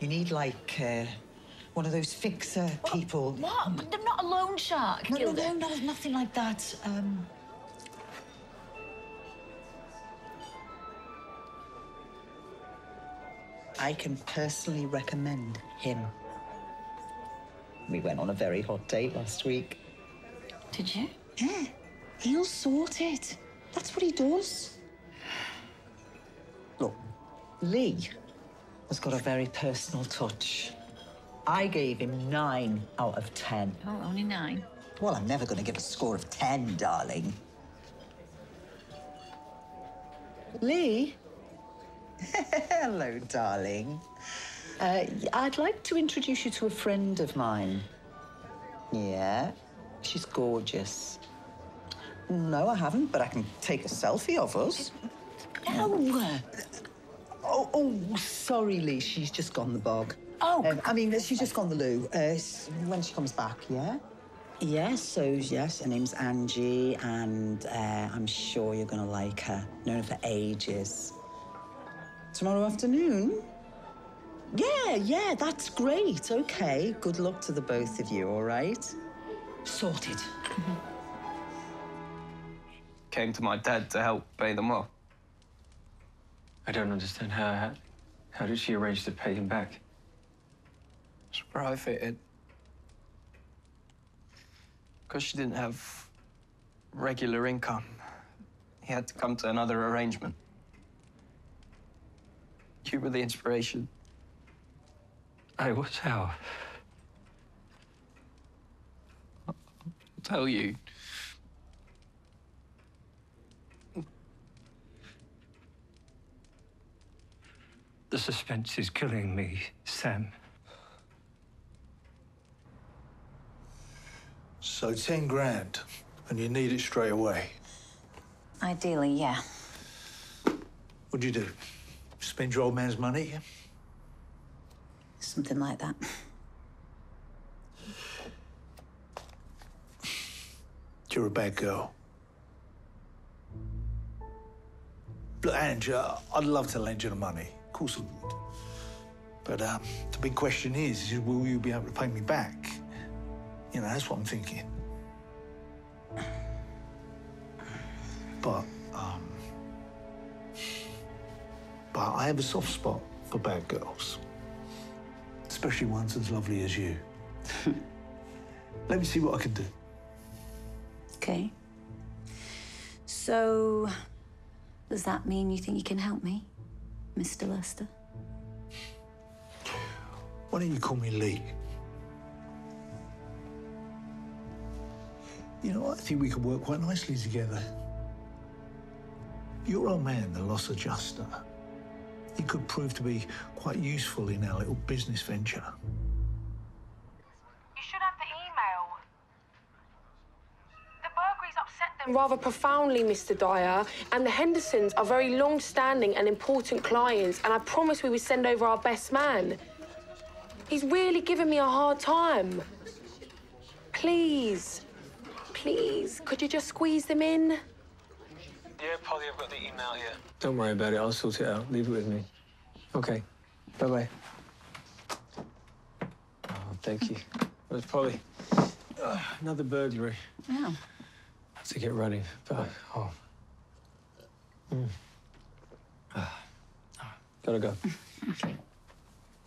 You need, like, uh, one of those fixer people. What? But I'm not a loan shark, No, no, Gilda. no, no, nothing like that. Um, I can personally recommend him. We went on a very hot date last week. Did you? Yeah, he'll sort it. That's what he does. Look, Lee has got a very personal touch. I gave him nine out of ten. Oh, only nine. Well, I'm never going to give a score of 10, darling. Lee? Hello, darling. Uh, I'd like to introduce you to a friend of mine. Yeah, she's gorgeous. No, I haven't, but I can take a selfie of us. No. Oh, oh, sorry, Lee. She's just gone the bog. Oh. Um, I mean, she's just gone the loo. Uh, when she comes back, yeah? Yes, so yes, her name's Angie, and uh, I'm sure you're gonna like her. Known her for ages. Tomorrow afternoon? Yeah, yeah, that's great. Okay, good luck to the both of you, all right? Sorted. Mm-hmm. Came to my dad to help pay them off. I don't understand how, how, how did she arrange to pay him back? It's prohibited. Because she didn't have regular income, he had to come to another arrangement. You were the inspiration. I was how? I'll tell you. The suspense is killing me, Sam. So 10 grand, and you need it straight away. Ideally, yeah. What'd you do? Spend your old man's money? Something like that. You're a bad girl. Look, Ange, I'd love to lend you the money. Of course I would. But um, the big question is, is, will you be able to pay me back? You know, that's what I'm thinking. But, um, but I have a soft spot for bad girls, especially ones as lovely as you. Let me see what I can do. Okay. So, does that mean you think you can help me, Mr. Lester? Why don't you call me Lee? You know, I think we could work quite nicely together. You're old man, the loss adjuster, it could prove to be quite useful in our little business venture. You should have the email. The Burgreys upset them rather profoundly, Mr. Dyer, and the Hendersons are very long-standing and important clients, and I promise we would send over our best man. He's really given me a hard time. Please, please, could you just squeeze them in? Yeah, Polly, I've got the email here. Don't worry about it. I'll sort it out. Leave it with me. Okay. Bye bye. Oh, thank you. Where's Polly? Ugh, another burglary. Have to get ready. But, oh. Mm. Ah. Gotta go. Okay.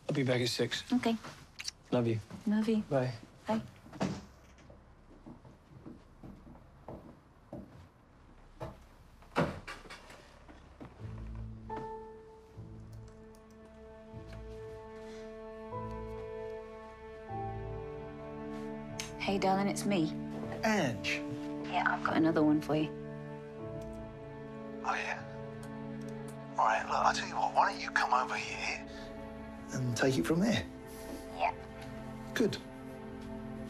I'll be back at six. Okay. Love you. Love you. Bye. Bye. Darling, it's me. Ange. Yeah, I've got another one for you. Oh, yeah? All right, look, I'll tell you what, why don't you come over here and take it from there? Yeah. Good.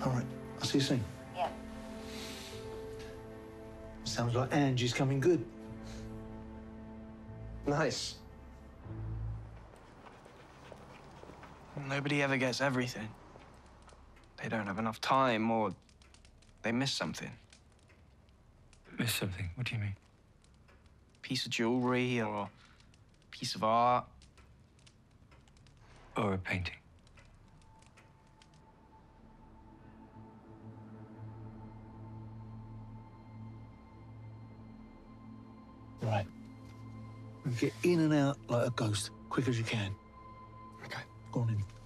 All right, I'll see you soon. Yeah. Sounds like Angie's coming good. Nice. Nobody ever gets everything. They don't have enough time or they miss something. Miss something? What do you mean? Piece of jewelry or piece of art. Or a painting. Right. Get in and out like a ghost, quick as you can. Okay. Go on in.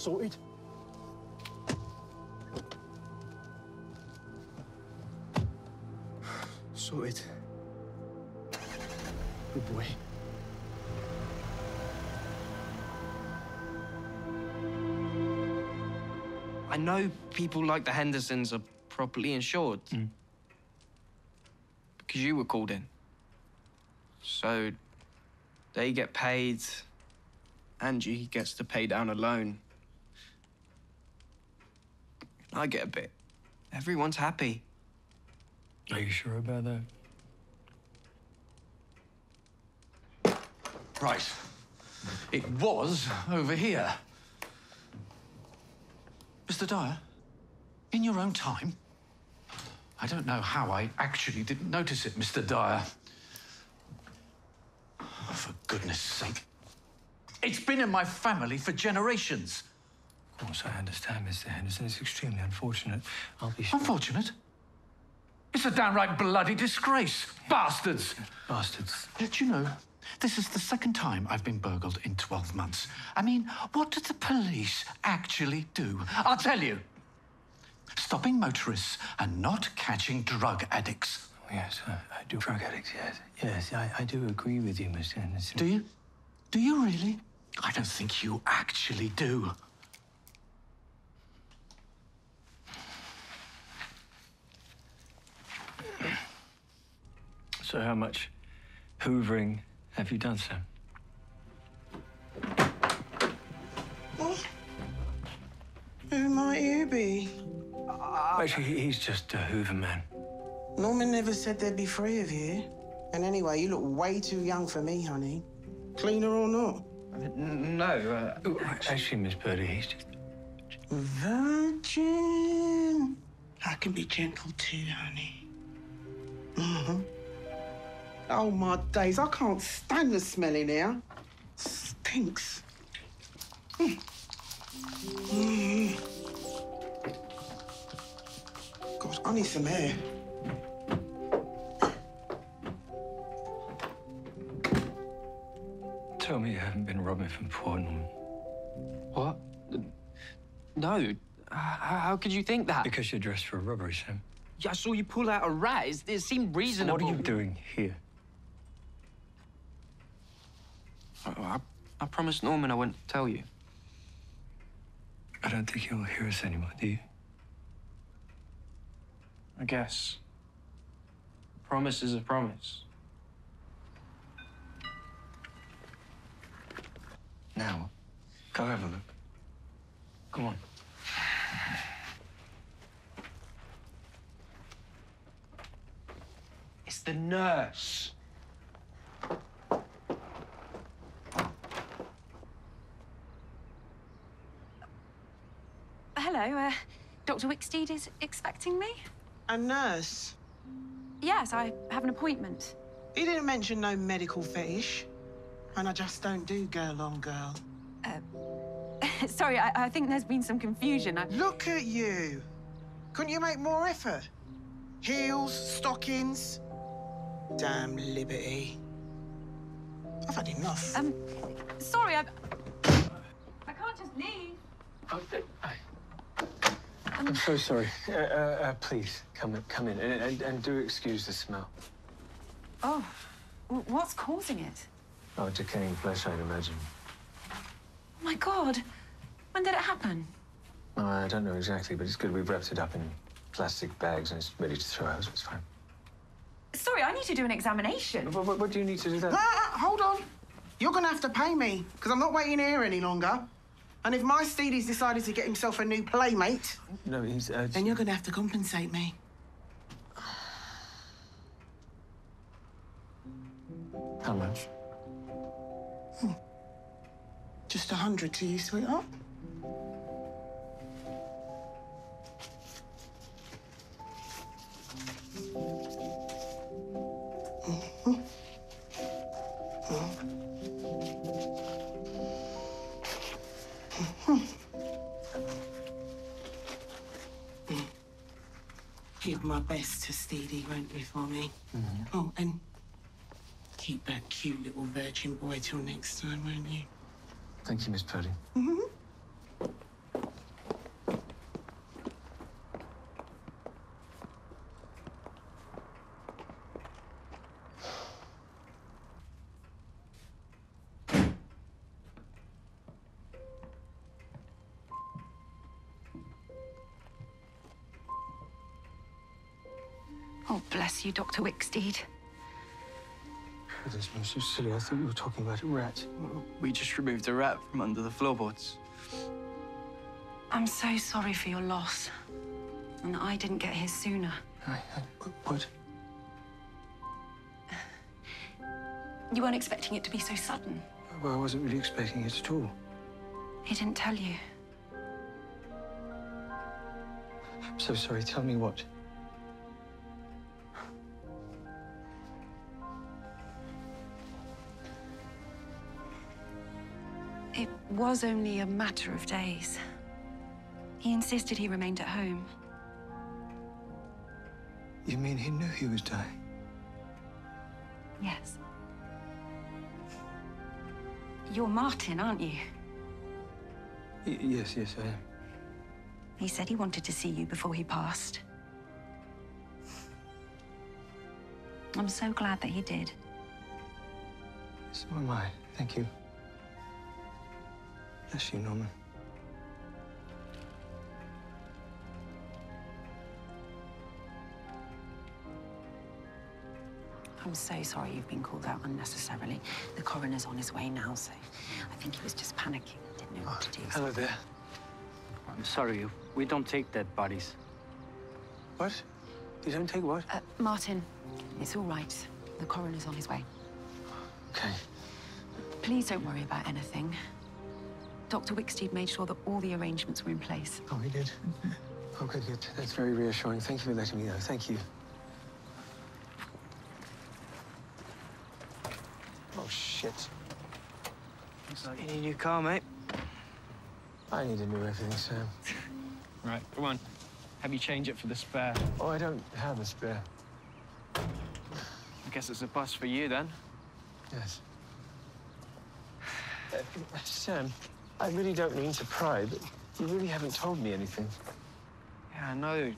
Sorted? Sorted. Good boy. I know people like the Hendersons are properly insured. Hmm. Because you were called in. So they get paid, Angie gets to pay down a loan. I get a bit. Everyone's happy. Are you sure about that? Right. It was over here. Mr. Dyer, in your own time? I don't know how I actually didn't notice it, Mr. Dyer. Oh, for goodness sake. It's been in my family for generations. Of course, I understand, Mr. Henderson. It's extremely unfortunate. I'll be sure. Unfortunate? It's a downright bloody disgrace. Bastards! Bastards. Did you know this is the second time I've been burgled in 12 months? I mean, what do the police actually do? I'll tell you. Stopping motorists and not catching drug addicts. Oh, yes, I, I do. Drug addicts, yes. Yes, I, I do agree with you, Mr. Henderson. Do you? Do you really? I don't think you actually do. So, how much hoovering have you done, Sam? Who might you be? Actually, he's just a Hoover man. Norman never said there'd be three of you. And anyway, you look way too young for me, honey. Cleaner or not? No, uh... Oh, actually, Miss Purdy, he's just... Virgin. I can be gentle too, honey. Mm-hmm. Oh, my days. I can't stand the smell in here. Stinks. Mm. Mm. God, I need some air. Tell me you haven't been robbing from poor Norman. What? No. How could you think that? Because you're dressed for a robbery, Sam. Yeah, I saw you pull out a rat. It, it seemed reasonable. What are you doing here? I, I, I promised Norman I wouldn't tell you. I don't think he'll hear us anymore, do you? I guess. A promise is a promise. Now, go have a look. Come on. It's the nurse. Hello, uh, Dr. Wicksteed is expecting me? A nurse? Yes, I have an appointment. He didn't mention no medical fetish. And I just don't do girl on girl. Sorry, I, I think there's been some confusion. I... Look at you. Couldn't you make more effort? Heels, stockings. Damn liberty. I've had enough. Um, sorry, I... I can't just leave. I'm so sorry. Uh, uh, uh, please, come in, come in, and, and, and do excuse the smell. Oh, what's causing it? Oh, decaying flesh, I'd imagine. Oh, my God. When did it happen? Oh, I don't know exactly, but it's good. We've wrapped it up in plastic bags and it's ready to throw out, so it's fine. Sorry, I need to do an examination. What, what, what do you need to do that? Ah, ah, hold on. You're gonna have to pay me, because I'm not waiting here any longer. And if my Steedy's decided to get himself a new playmate, No, he's. Uh, then you're gonna have to compensate me. How much? Just a hundred to you, sweetheart. My best to Steedy, won't you, for me? Oh, and keep that cute little virgin boy till next time, won't you? Thank you, Miss Purdy. Mm-hmm. Oh, bless you, Dr. Wicksteed. This was so silly. I thought you were talking about a rat. We just removed a rat from under the floorboards. I'm so sorry for your loss. And that I didn't get here sooner. I, I, what? You weren't expecting it to be so sudden. Well, I wasn't really expecting it at all. He didn't tell you. I'm so sorry. Tell me what. Was only a matter of days. He insisted he remained at home. You mean he knew he was dying? Yes. You're Martin, aren't you? Y- yes, yes, I am. He said he wanted to see you before he passed. I'm so glad that he did. So am I. Thank you. Bless you, Norman. I'm so sorry you've been called out unnecessarily. The coroner's on his way now, so I think he was just panicking. Didn't know what to do. Hello there. I'm sorry, we don't take dead bodies. What? You don't take what? Uh, Martin, it's all right. The coroner's on his way. Okay. Please don't worry about anything. Dr. Wicksteed made sure that all the arrangements were in place. Oh, he did? Okay, good. That's very reassuring. Thank you for letting me know. Thank you. Oh, shit. Looks like you need a new car, mate. I need a new everything, Sam. Right, come on. Have you change it for the spare? Oh, I don't have a spare. I guess it's a bus for you, then. Yes. Uh, Sam, I really don't mean to pry, but you really haven't told me anything. Yeah, I know.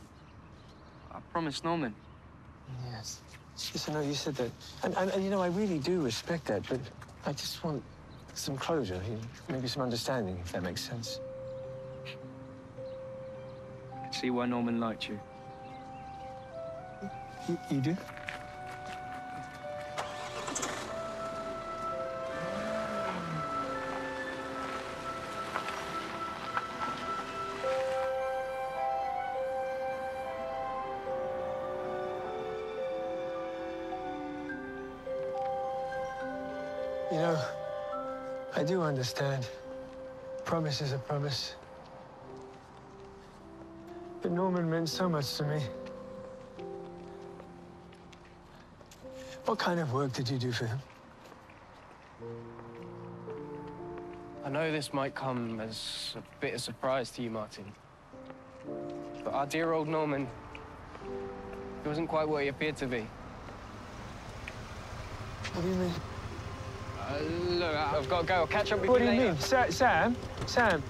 I promised Norman. Yes. Yes, I know you said that. And, and, and, you know, I really do respect that, but I just want some closure, you know, maybe some understanding, if that makes sense. I can see why Norman liked you. You, you do? I understand. Promise is a promise. But Norman meant so much to me. What kind of work did you do for him? I know this might come as a bit of surprise to you, Martin. But our dear old Norman, he wasn't quite what he appeared to be. What do you mean? Uh, look, I've got to go. I'll catch up with What you do you later. mean? Sa Sam? Sam?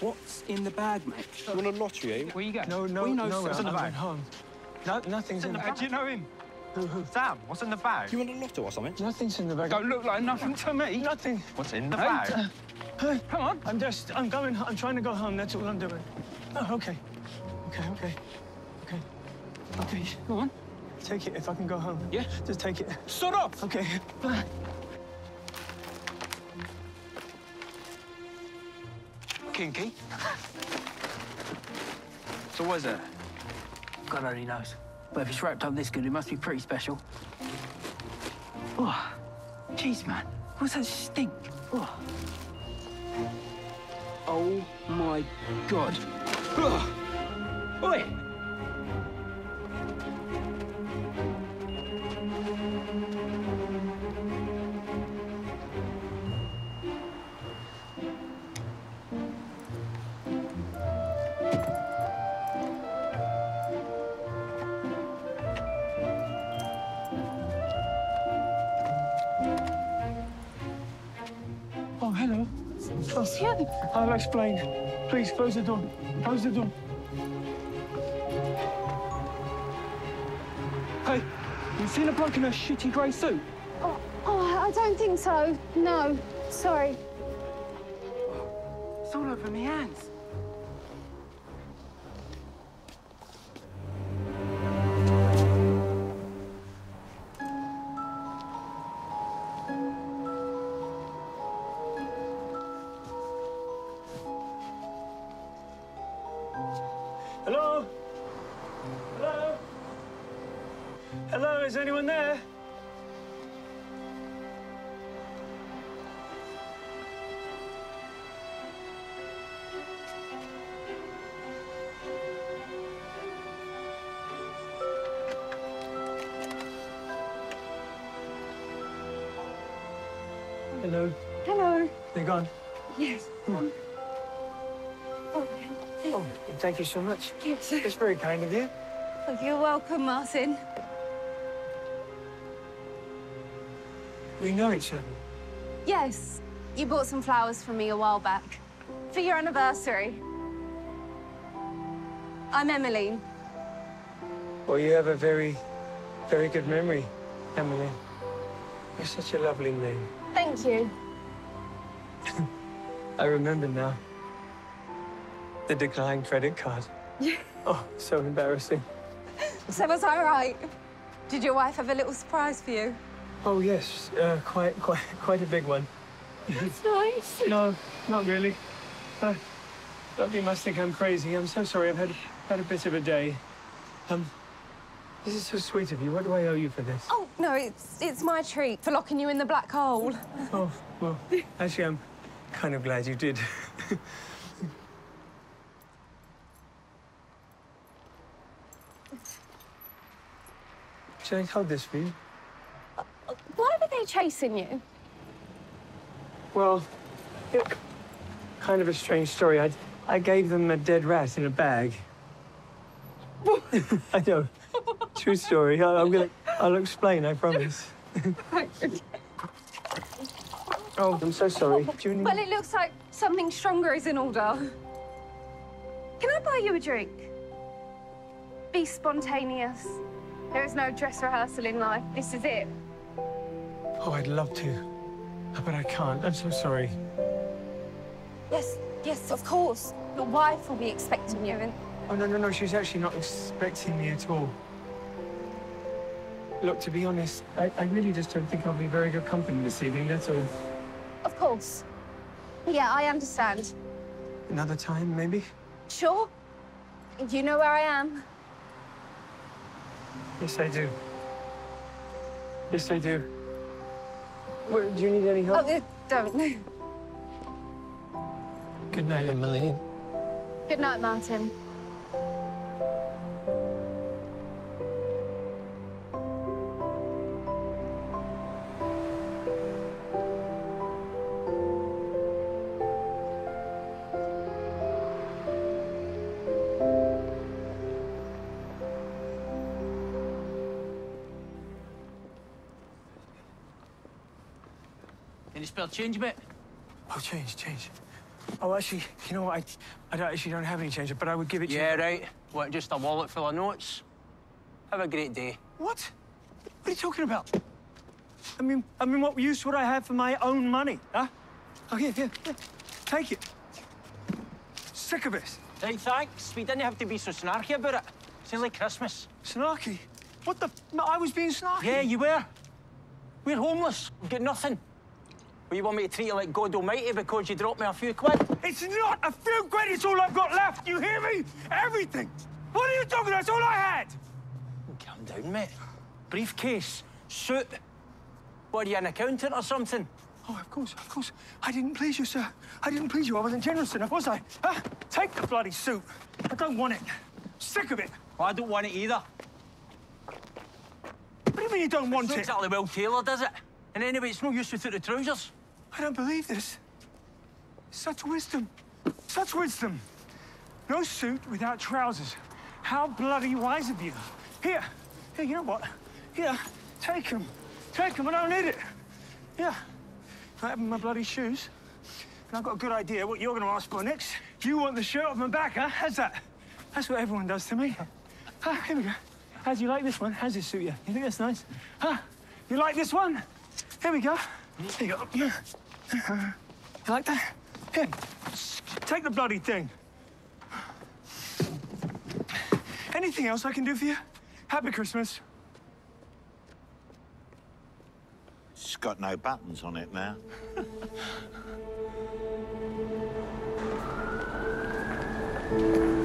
What's in the bag, mate? You want a lottery, eh? Where you going? No, no, We know no, what's I'm in the going bag. home. No, nothing's in the bag. Do you know him? Who, who? Sam, what's in the bag? You want a lotto or something? Nothing's in the bag. Don't look like nothing to me. Nothing. What's in the Hey, bag? uh, hey, Come on. I'm just, I'm going, I'm trying to go home. That's all I'm doing. Oh, okay. Okay, okay. Okay. Okay, go on. Take it if I can go home. Yeah? Just take it. Shut up! Okay. Kinky. So what is it? God only knows. But if it's wrapped up this good, it must be pretty special. Oh, jeez, man. What's that stink? Oh, oh my God. Oh. Oi! Please, close the door. Close the door. Hey, you seen a bloke in a shitty grey suit? Oh, oh, I don't think so. No, sorry. It's all over my hands. Thank you so much. Yes. It's very kind of you. Oh, you're welcome, Martin. We know each other. Yes. You bought some flowers for me a while back. For your anniversary. I'm Emmeline. Well, you have a very, very good memory, Emily. You're such a lovely name. Thank you. I remember now. The declined credit card. Oh, so embarrassing. So was I right? Did your wife have a little surprise for you? Oh, yes. Uh, quite, quite, quite a big one. That's nice. No, not really. Uh, look, you must think I'm crazy. I'm so sorry. I've had, had a bit of a day. Um, this is so sweet of you. What do I owe you for this? Oh, no, it's it's my treat for locking you in the black hole. Oh, well, actually, I'm kind of glad you did. Should I hold this for you? Why were they chasing you? Well, it, kind of a strange story. I, I gave them a dead rat in a bag. I know. True story. I, I'm gonna. I'll explain. I promise. oh, I'm so sorry. Do need... Well, it looks like something stronger is in order. Can I buy you a drink? Be spontaneous. There is no dress rehearsal in life. This is it. Oh, I'd love to, but I can't. I'm so sorry. Yes, yes, of course. Your wife will be expecting you, and Oh no, no, no. She's actually not expecting me at all. Look, to be honest, I, I really just don't think I'll be very good company this evening. That's all. of course. Yeah, I understand. Another time, maybe. Sure. You know where I am. Yes, I do. Yes, I do. What, do you need any help? Oh, don't. Good night, Emmeline. Good night, Martin. Spare change, mate? Oh, change, change. Oh, actually, you know what? I, I don't, actually don't have any change, but I would give it to you. Yeah, right. What, just a wallet full of notes? Have a great day. What? What are you talking about? I mean, I mean, what use would I have for my own money, huh? Oh, here, here, here. Take it. Sick of it. Right, thanks. We didn't have to be so snarky about it. It's nearly Christmas. Snarky? What the? No, I was being snarky. Yeah, you were. We're homeless. We've got nothing. Well, you want me to treat you like God Almighty because you dropped me a few quid? It's not a few quid. It's all I've got left. You hear me? Everything. What are you talking about? It's all I had. Calm down, mate. Briefcase, suit. What, are you an accountant or something? Oh, of course, of course. I didn't please you, sir. I didn't please you. I wasn't generous enough, was I? Huh? Take the bloody suit. I don't want it. Sick of it. Well, I don't want it either. What do you mean you don't want It's not it? exactly well tailored, is it? And anyway, it's no use without the trousers. I don't believe this. Such wisdom. Such wisdom. No suit without trousers. How bloody wise of you. Here. Here, you know what? Here, take them. Take them. I don't need it. Yeah. I have my bloody shoes. And I've got a good idea what you're going to ask for next. You want the shirt off my back, huh? How's that? That's what everyone does to me. Ah, here we go. How do you like this one? How's this suit you? You think that's nice? Huh? You like this one? Here we go. Here you go. You like that? Here, take the bloody thing. Anything else I can do for you? Happy Christmas. It's got no buttons on it now.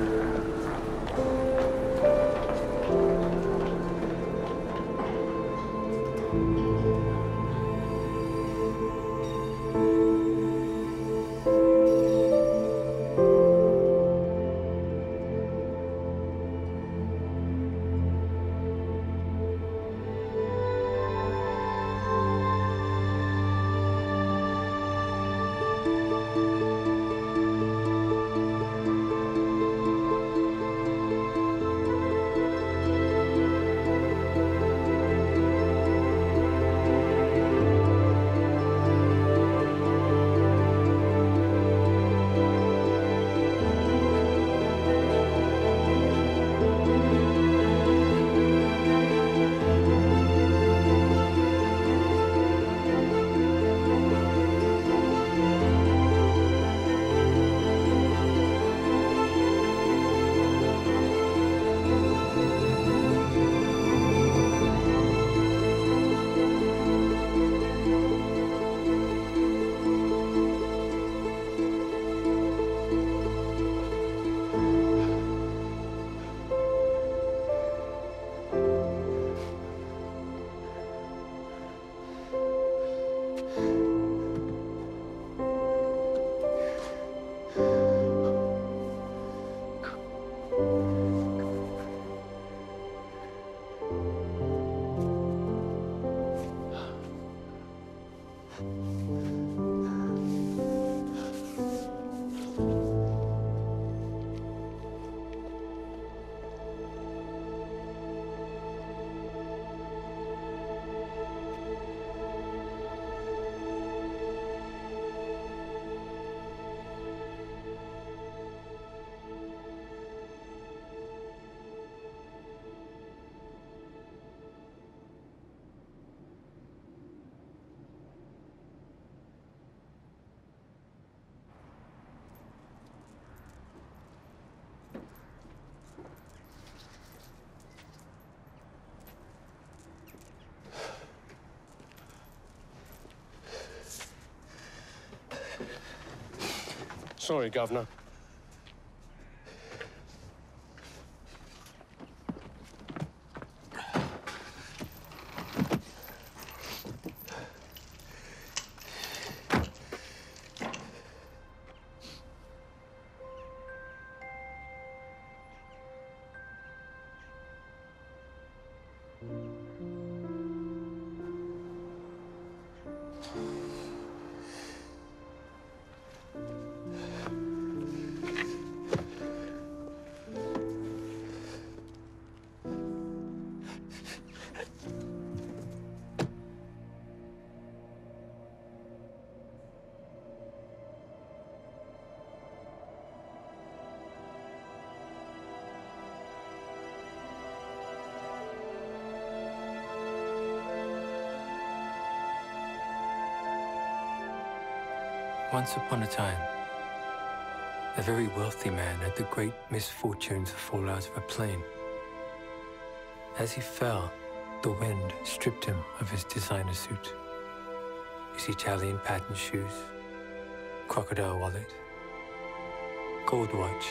Sorry, Governor. Once upon a time, a very wealthy man had the great misfortune to fall out of a plane. As he fell, the wind stripped him of his designer suit, his Italian patent shoes, crocodile wallet, gold watch,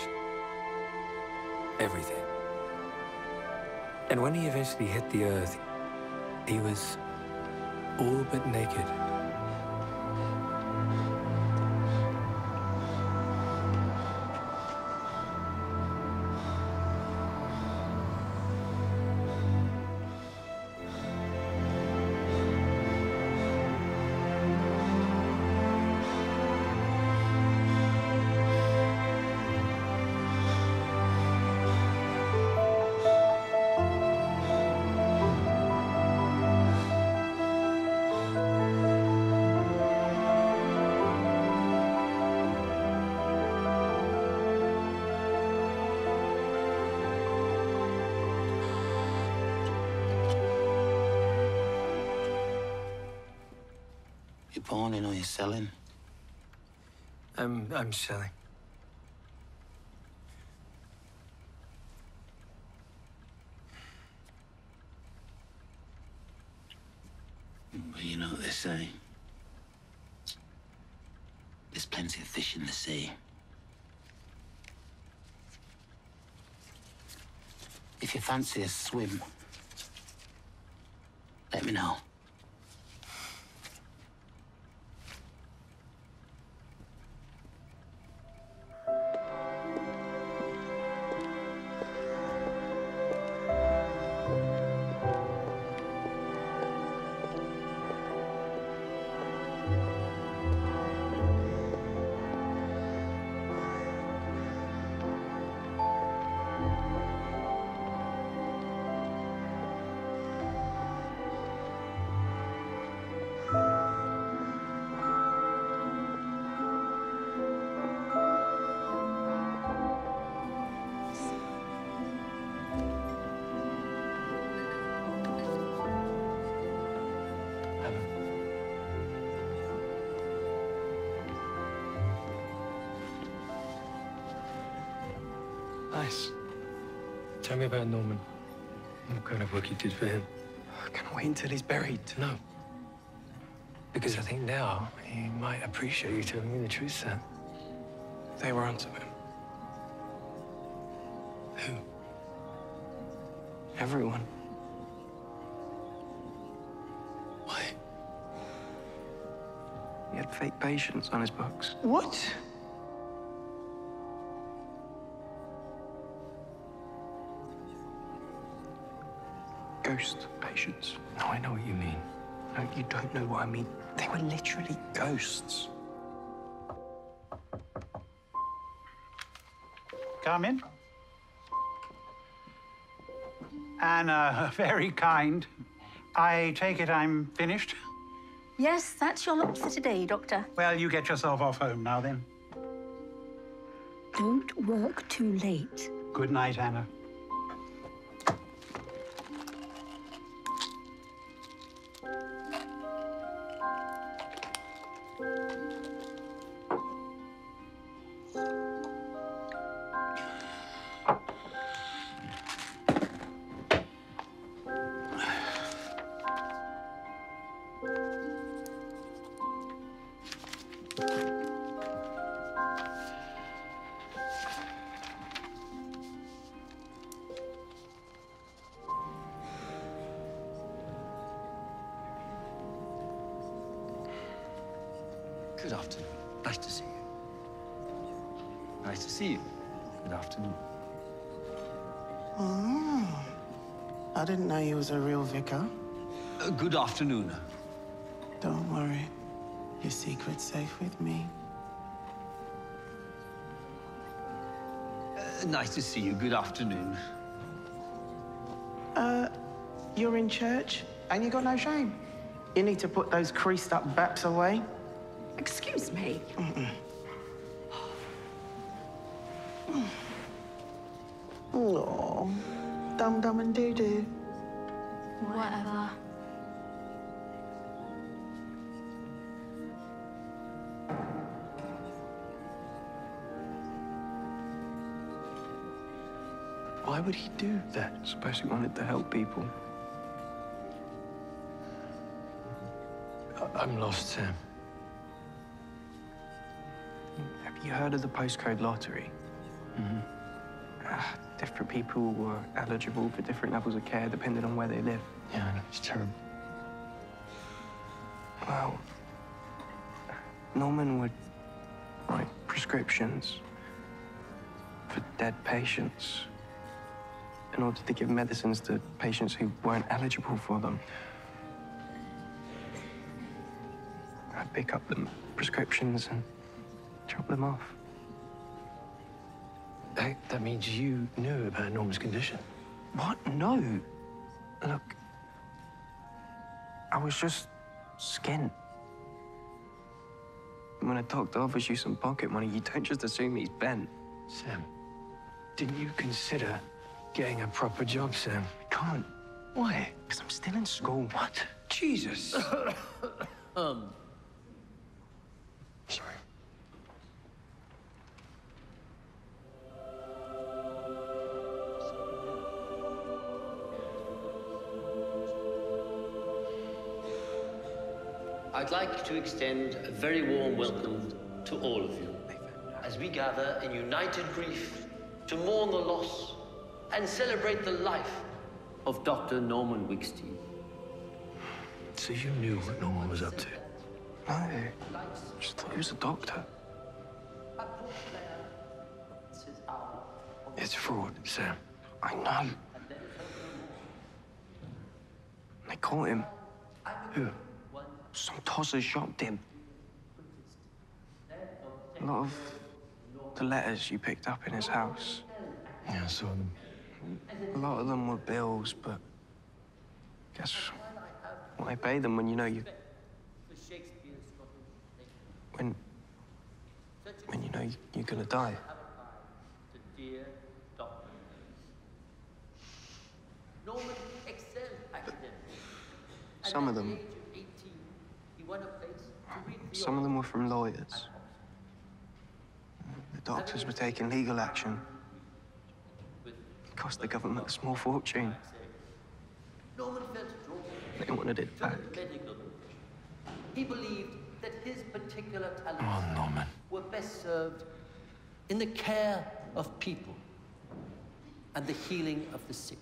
everything. And when he eventually hit the earth, he was all but naked. I'm selling. Well, you know what they say. There's plenty of fish in the sea. If you fancy a swim, Tell me about Norman. What kind of work you did for him? I can't wait until he's buried to know. Because I think now he might appreciate you telling me the truth, Sam. They were onto him. Who? Everyone. Why? He had fake patients on his books. What? Ghost patients. No, I know what you mean. No, you don't know what I mean. They were literally ghosts. Come in. Anna, very kind. I take it I'm finished? Yes, that's your lot for today, Doctor. Well, you get yourself off home now then. Don't work too late. Good night, Anna. Afternoon. Don't worry. Your secret's safe with me. Uh, nice to see you. Good afternoon. Uh, you're in church and you got no shame. You need to put those creased up baps away. Excuse me. Mm-mm. Oh, dum dum and doo doo. Whatever. Why would he do that? I suppose he wanted to help people. I- I'm lost, Sam. Have you heard of the postcode lottery? Mm-hmm. Ah, different people were eligible for different levels of care depending on where they live. Yeah, I know. It's terrible. Well, Norman would write prescriptions for dead patients in order to give medicines to patients who weren't eligible for them. I'd pick up the prescriptions and drop them off. That, that means you knew about Norman's condition. What? No. Look, I was just skint. When a doctor offers you some pocket money, you don't just assume he's bent. Sam, didn't you consider getting a proper job, Sam? I can't. Why? Because I'm still in school. What? Jesus. Um, Sorry. I'd like to extend a very warm welcome to all of you as we gather in united grief to mourn the loss and celebrate the life of Dr. Norman Wicksteed. So you knew what Norman was up to? No. Just thought he was a doctor. It's fraud, Sam. I know. They caught him. Who? Some tossers shopped him. A lot of the letters you picked up in his house. Yeah, I saw them. A lot of them were bills, but guess why pay them when you know you when when you know you- you're gonna die. Some of the them. age of 18, he won a place to read Some of them were from lawyers. The doctors were taking legal action. It cost the government a small fortune. Norman felt They wanted it to the back. He believed that his particular talents Oh, Norman. were best served in the care of people and the healing of the sick.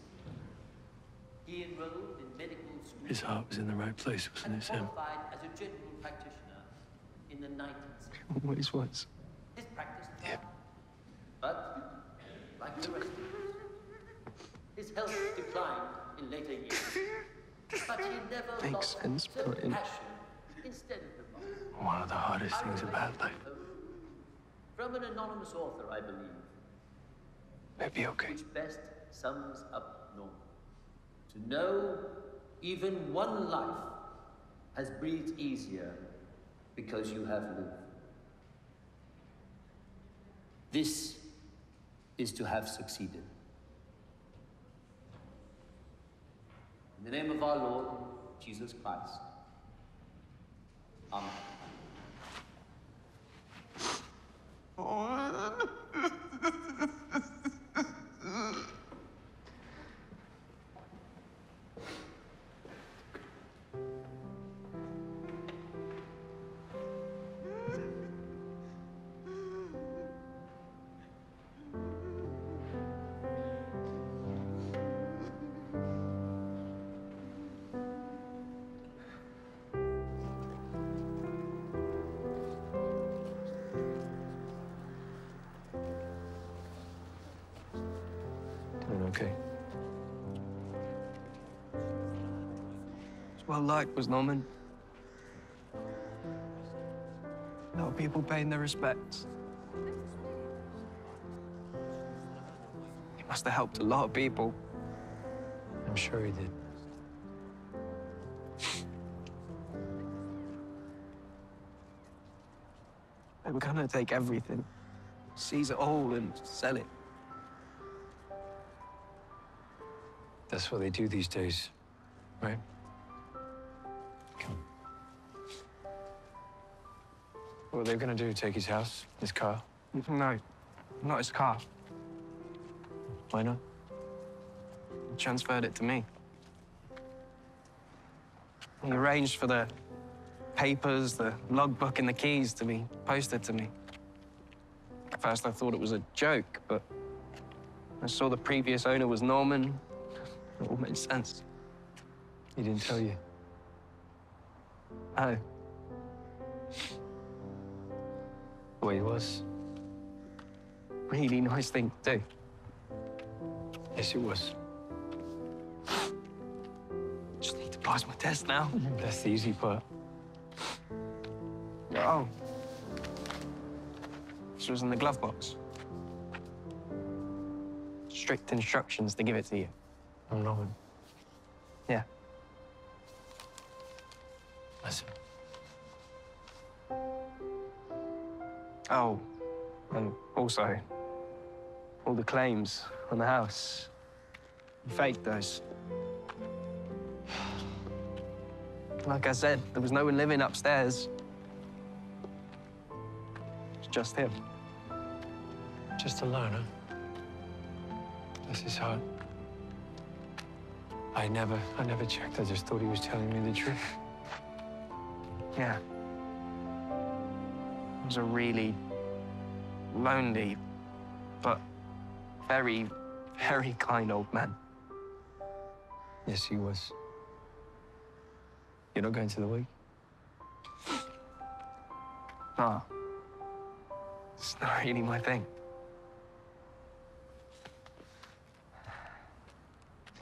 He enrolled in medical school His heart was in the right place, wasn't it, Sam? qualified as a general practitioner in the 19th century. Always was. His practice thrived. But, like the rest of us, his health declined in later years. But he never Makes lost sense, but in- passion instead of the. One of the hardest things about life. From an anonymous author, I believe. Maybe okay. Which best sums up Norman. To know even one life has breathed easier because you have lived. This is to have succeeded. In the name of our Lord Jesus Christ. Amen. Well was Norman. Lot people paying their respects. He must have helped a lot of people. I'm sure he did. They were gonna take everything, seize it all and sell it. That's what they do these days, right? What are they gonna do? Take his house, his car? No, not his car. Why not? He transferred it to me. He arranged for the papers, the logbook, and the keys to be posted to me. At first, I thought it was a joke, but I saw the previous owner was Norman. It all made sense. He didn't tell you. Oh, Way he was. really nice thing to do. Yes, it was. Just need to pass my test now. That's the easy part. Oh. This was in the glove box. Strict instructions to give it to you. I'm Norman. Yeah. Listen. Oh, and also, all the claims on the house. You faked those. Like I said, there was no one living upstairs. It's just him. Just a loner? Bless his heart. I never, I never checked. I just thought he was telling me the truth. Yeah. Was a really lonely, but very, very kind old man. Yes, he was. You're not going to the wake? No. It's not really my thing.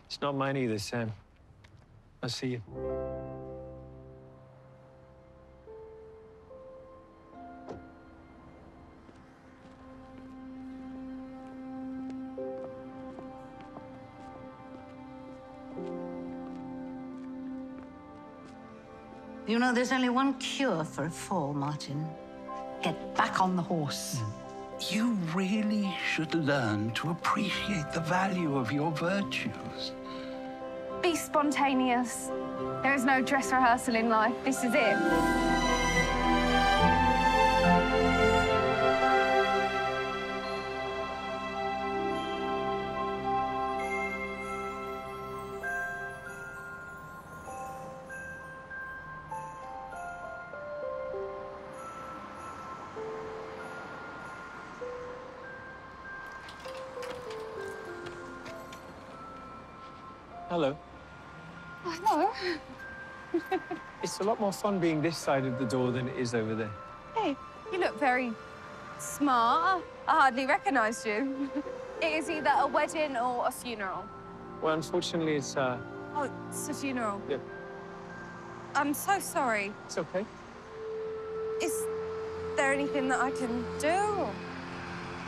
It's not mine either, Sam. I'll see you. You know, there's only one cure for a fall, Martin. Get back on the horse. Hmm. You really should learn to appreciate the value of your virtues. Be spontaneous. There is no dress rehearsal in life. This is it. Lot more fun being this side of the door than it is over there. Hey, you look very smart. I hardly recognised you. it is either a wedding or a funeral. Well, unfortunately, it's, uh, Oh, it's a funeral. yeah, I'm so sorry. it's okay. Is there anything that I can do?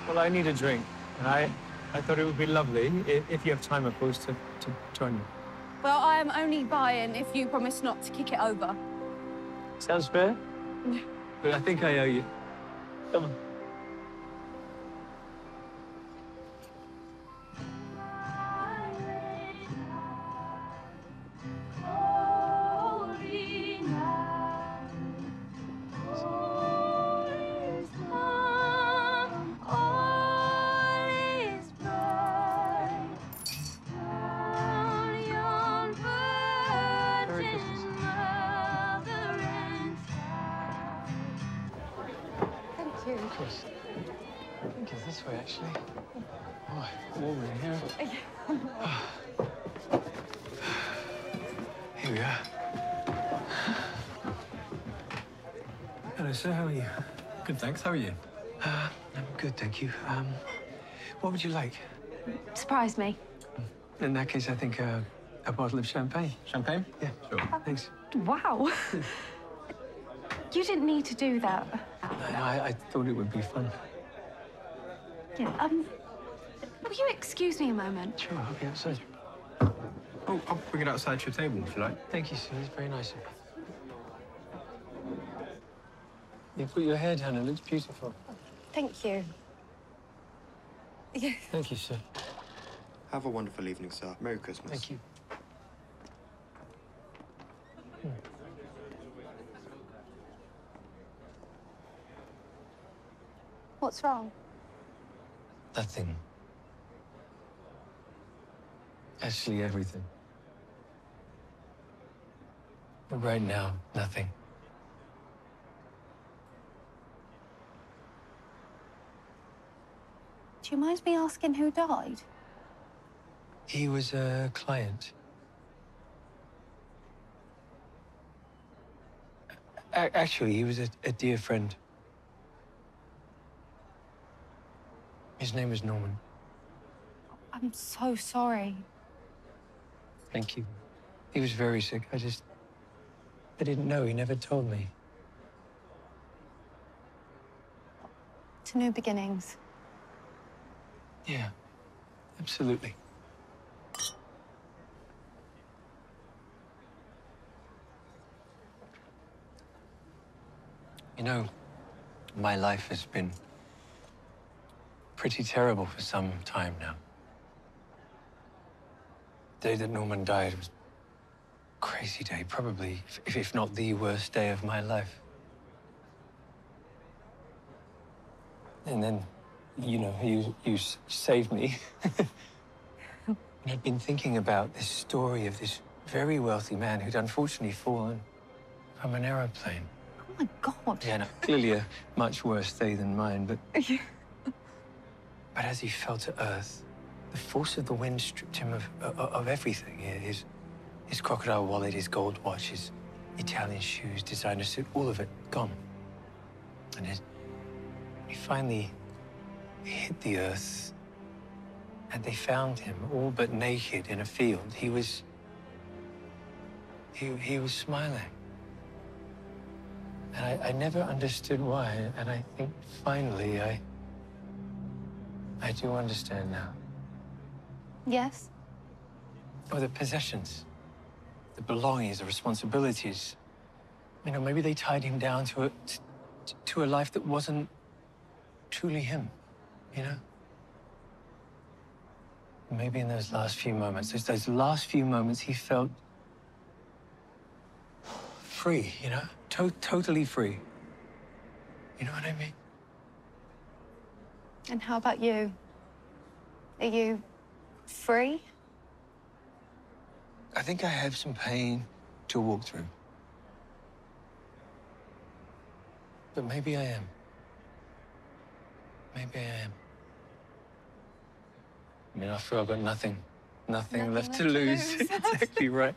Well, I need a drink, and I, I thought it would be lovely if, if you have time, of course, to, to join me. Well, I am only buying if you promise not to kick it over. Sounds fair? but I think I owe you. Come on. Hello, sir. How are you? Good, thanks. How are you? Uh, I'm good, thank you. Um, what would you like? Surprise me. In that case, I think uh, a bottle of champagne. Champagne? Yeah. Sure. Thanks. Wow. you didn't need to do that. I, I thought it would be fun. Yeah. Um, will you excuse me a moment? Sure, I'll be outside. Oh, I'll bring it outside to your table if you like. Thank you, sir. It's very nice of you. You put your hair down. It looks beautiful. Thank you. Yeah. Thank you, sir. Have a wonderful evening, sir. Merry Christmas. Thank you. What's wrong? Nothing. Actually, everything. But right now, nothing. Do you mind me asking who died? He was a client. A- actually, he was a, a dear friend. His name was Norman. I'm so sorry. Thank you. He was very sick. I just. I didn't know. He never told me. To new beginnings. Yeah, absolutely. You know, my life has been pretty terrible for some time now. The day that Norman died was a crazy day, probably, if, if not the worst day of my life. And then, you know, you, you saved me. and I'd been thinking about this story of this very wealthy man who'd unfortunately fallen from an aeroplane. Oh my God. Yeah, no, clearly a much worse day than mine, but. but as he fell to earth, the force of the wind stripped him of, of, of everything. His, his crocodile wallet, his gold watch, his Italian shoes, designer suit, all of it gone. And his, he finally hit the earth, and they found him all but naked in a field. He was. He, he was smiling. And I, I never understood why, and I think finally I. I do understand now. Yes? Oh, the possessions, the belongings, the responsibilities. You know, maybe they tied him down to a, to a life that wasn't truly him, you know? Maybe in those last few moments, those, those last few moments, he felt free, you know? To- totally free. You know what I mean? And how about you? Are you free? I think I have some pain to walk through. But maybe I am. Maybe I am. I mean, after I've got nothing, nothing, Nothing left, left to to lose. lose. exactly right.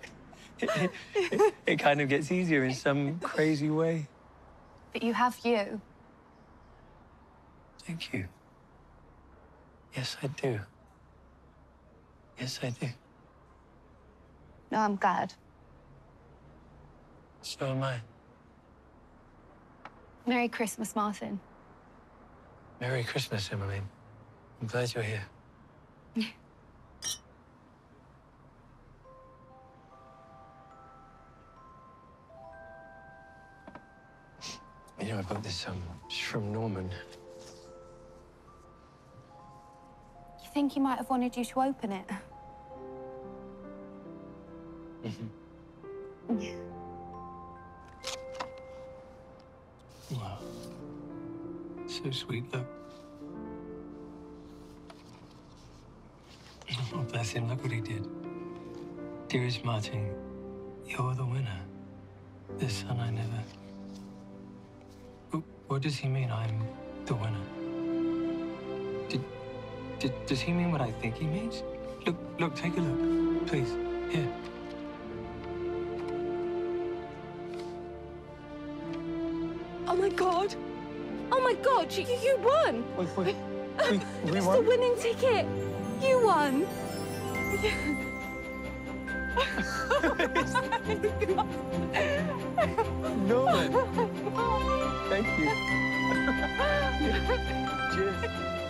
It, it- it kind of gets easier in some crazy way. But you have you. Thank you. Yes, I do. Yes, I do. No, I'm glad. So am I. Merry Christmas, Martin. Merry Christmas, Emmeline. I'm glad you're here. You know, I got this um, it's from Norman. You think he might have wanted you to open it? Yeah. Wow. So sweet, look. Oh, bless him, look what he did. Dearest Martin, you're the winner. The son I never. Wh- What does he mean I'm the winner? Did, did, does he mean what I think he means? Look, look, take a look. Please, here. Oh my god! Oh my god, you, you won! Wait, wait. We, we it's won? the winning ticket! You won! Norman. Thank you. Cheers.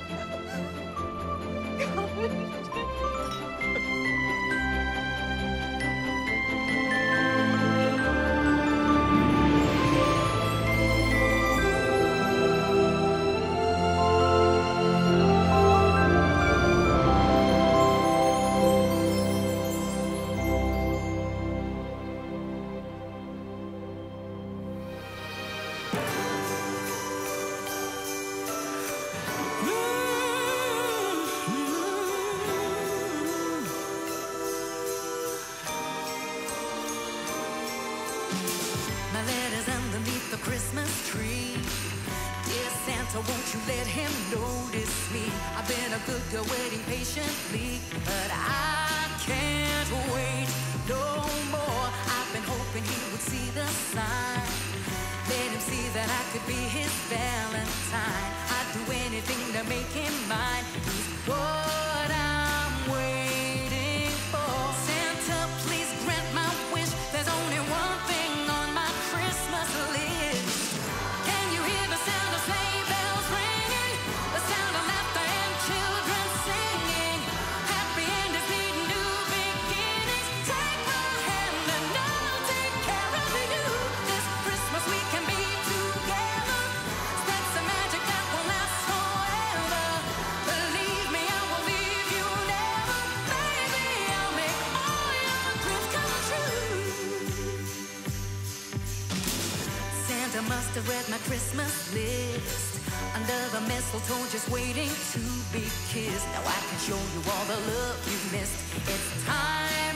Won't you let him notice me? I've been a good girl waiting patiently, but I can't wait no more. I've been hoping he would see the sign. Let him see that I could be his Valentine. I'd do anything to make him mine. He's the mistletoe, just waiting to be kissed. Now I can show you all the love you missed. It's time.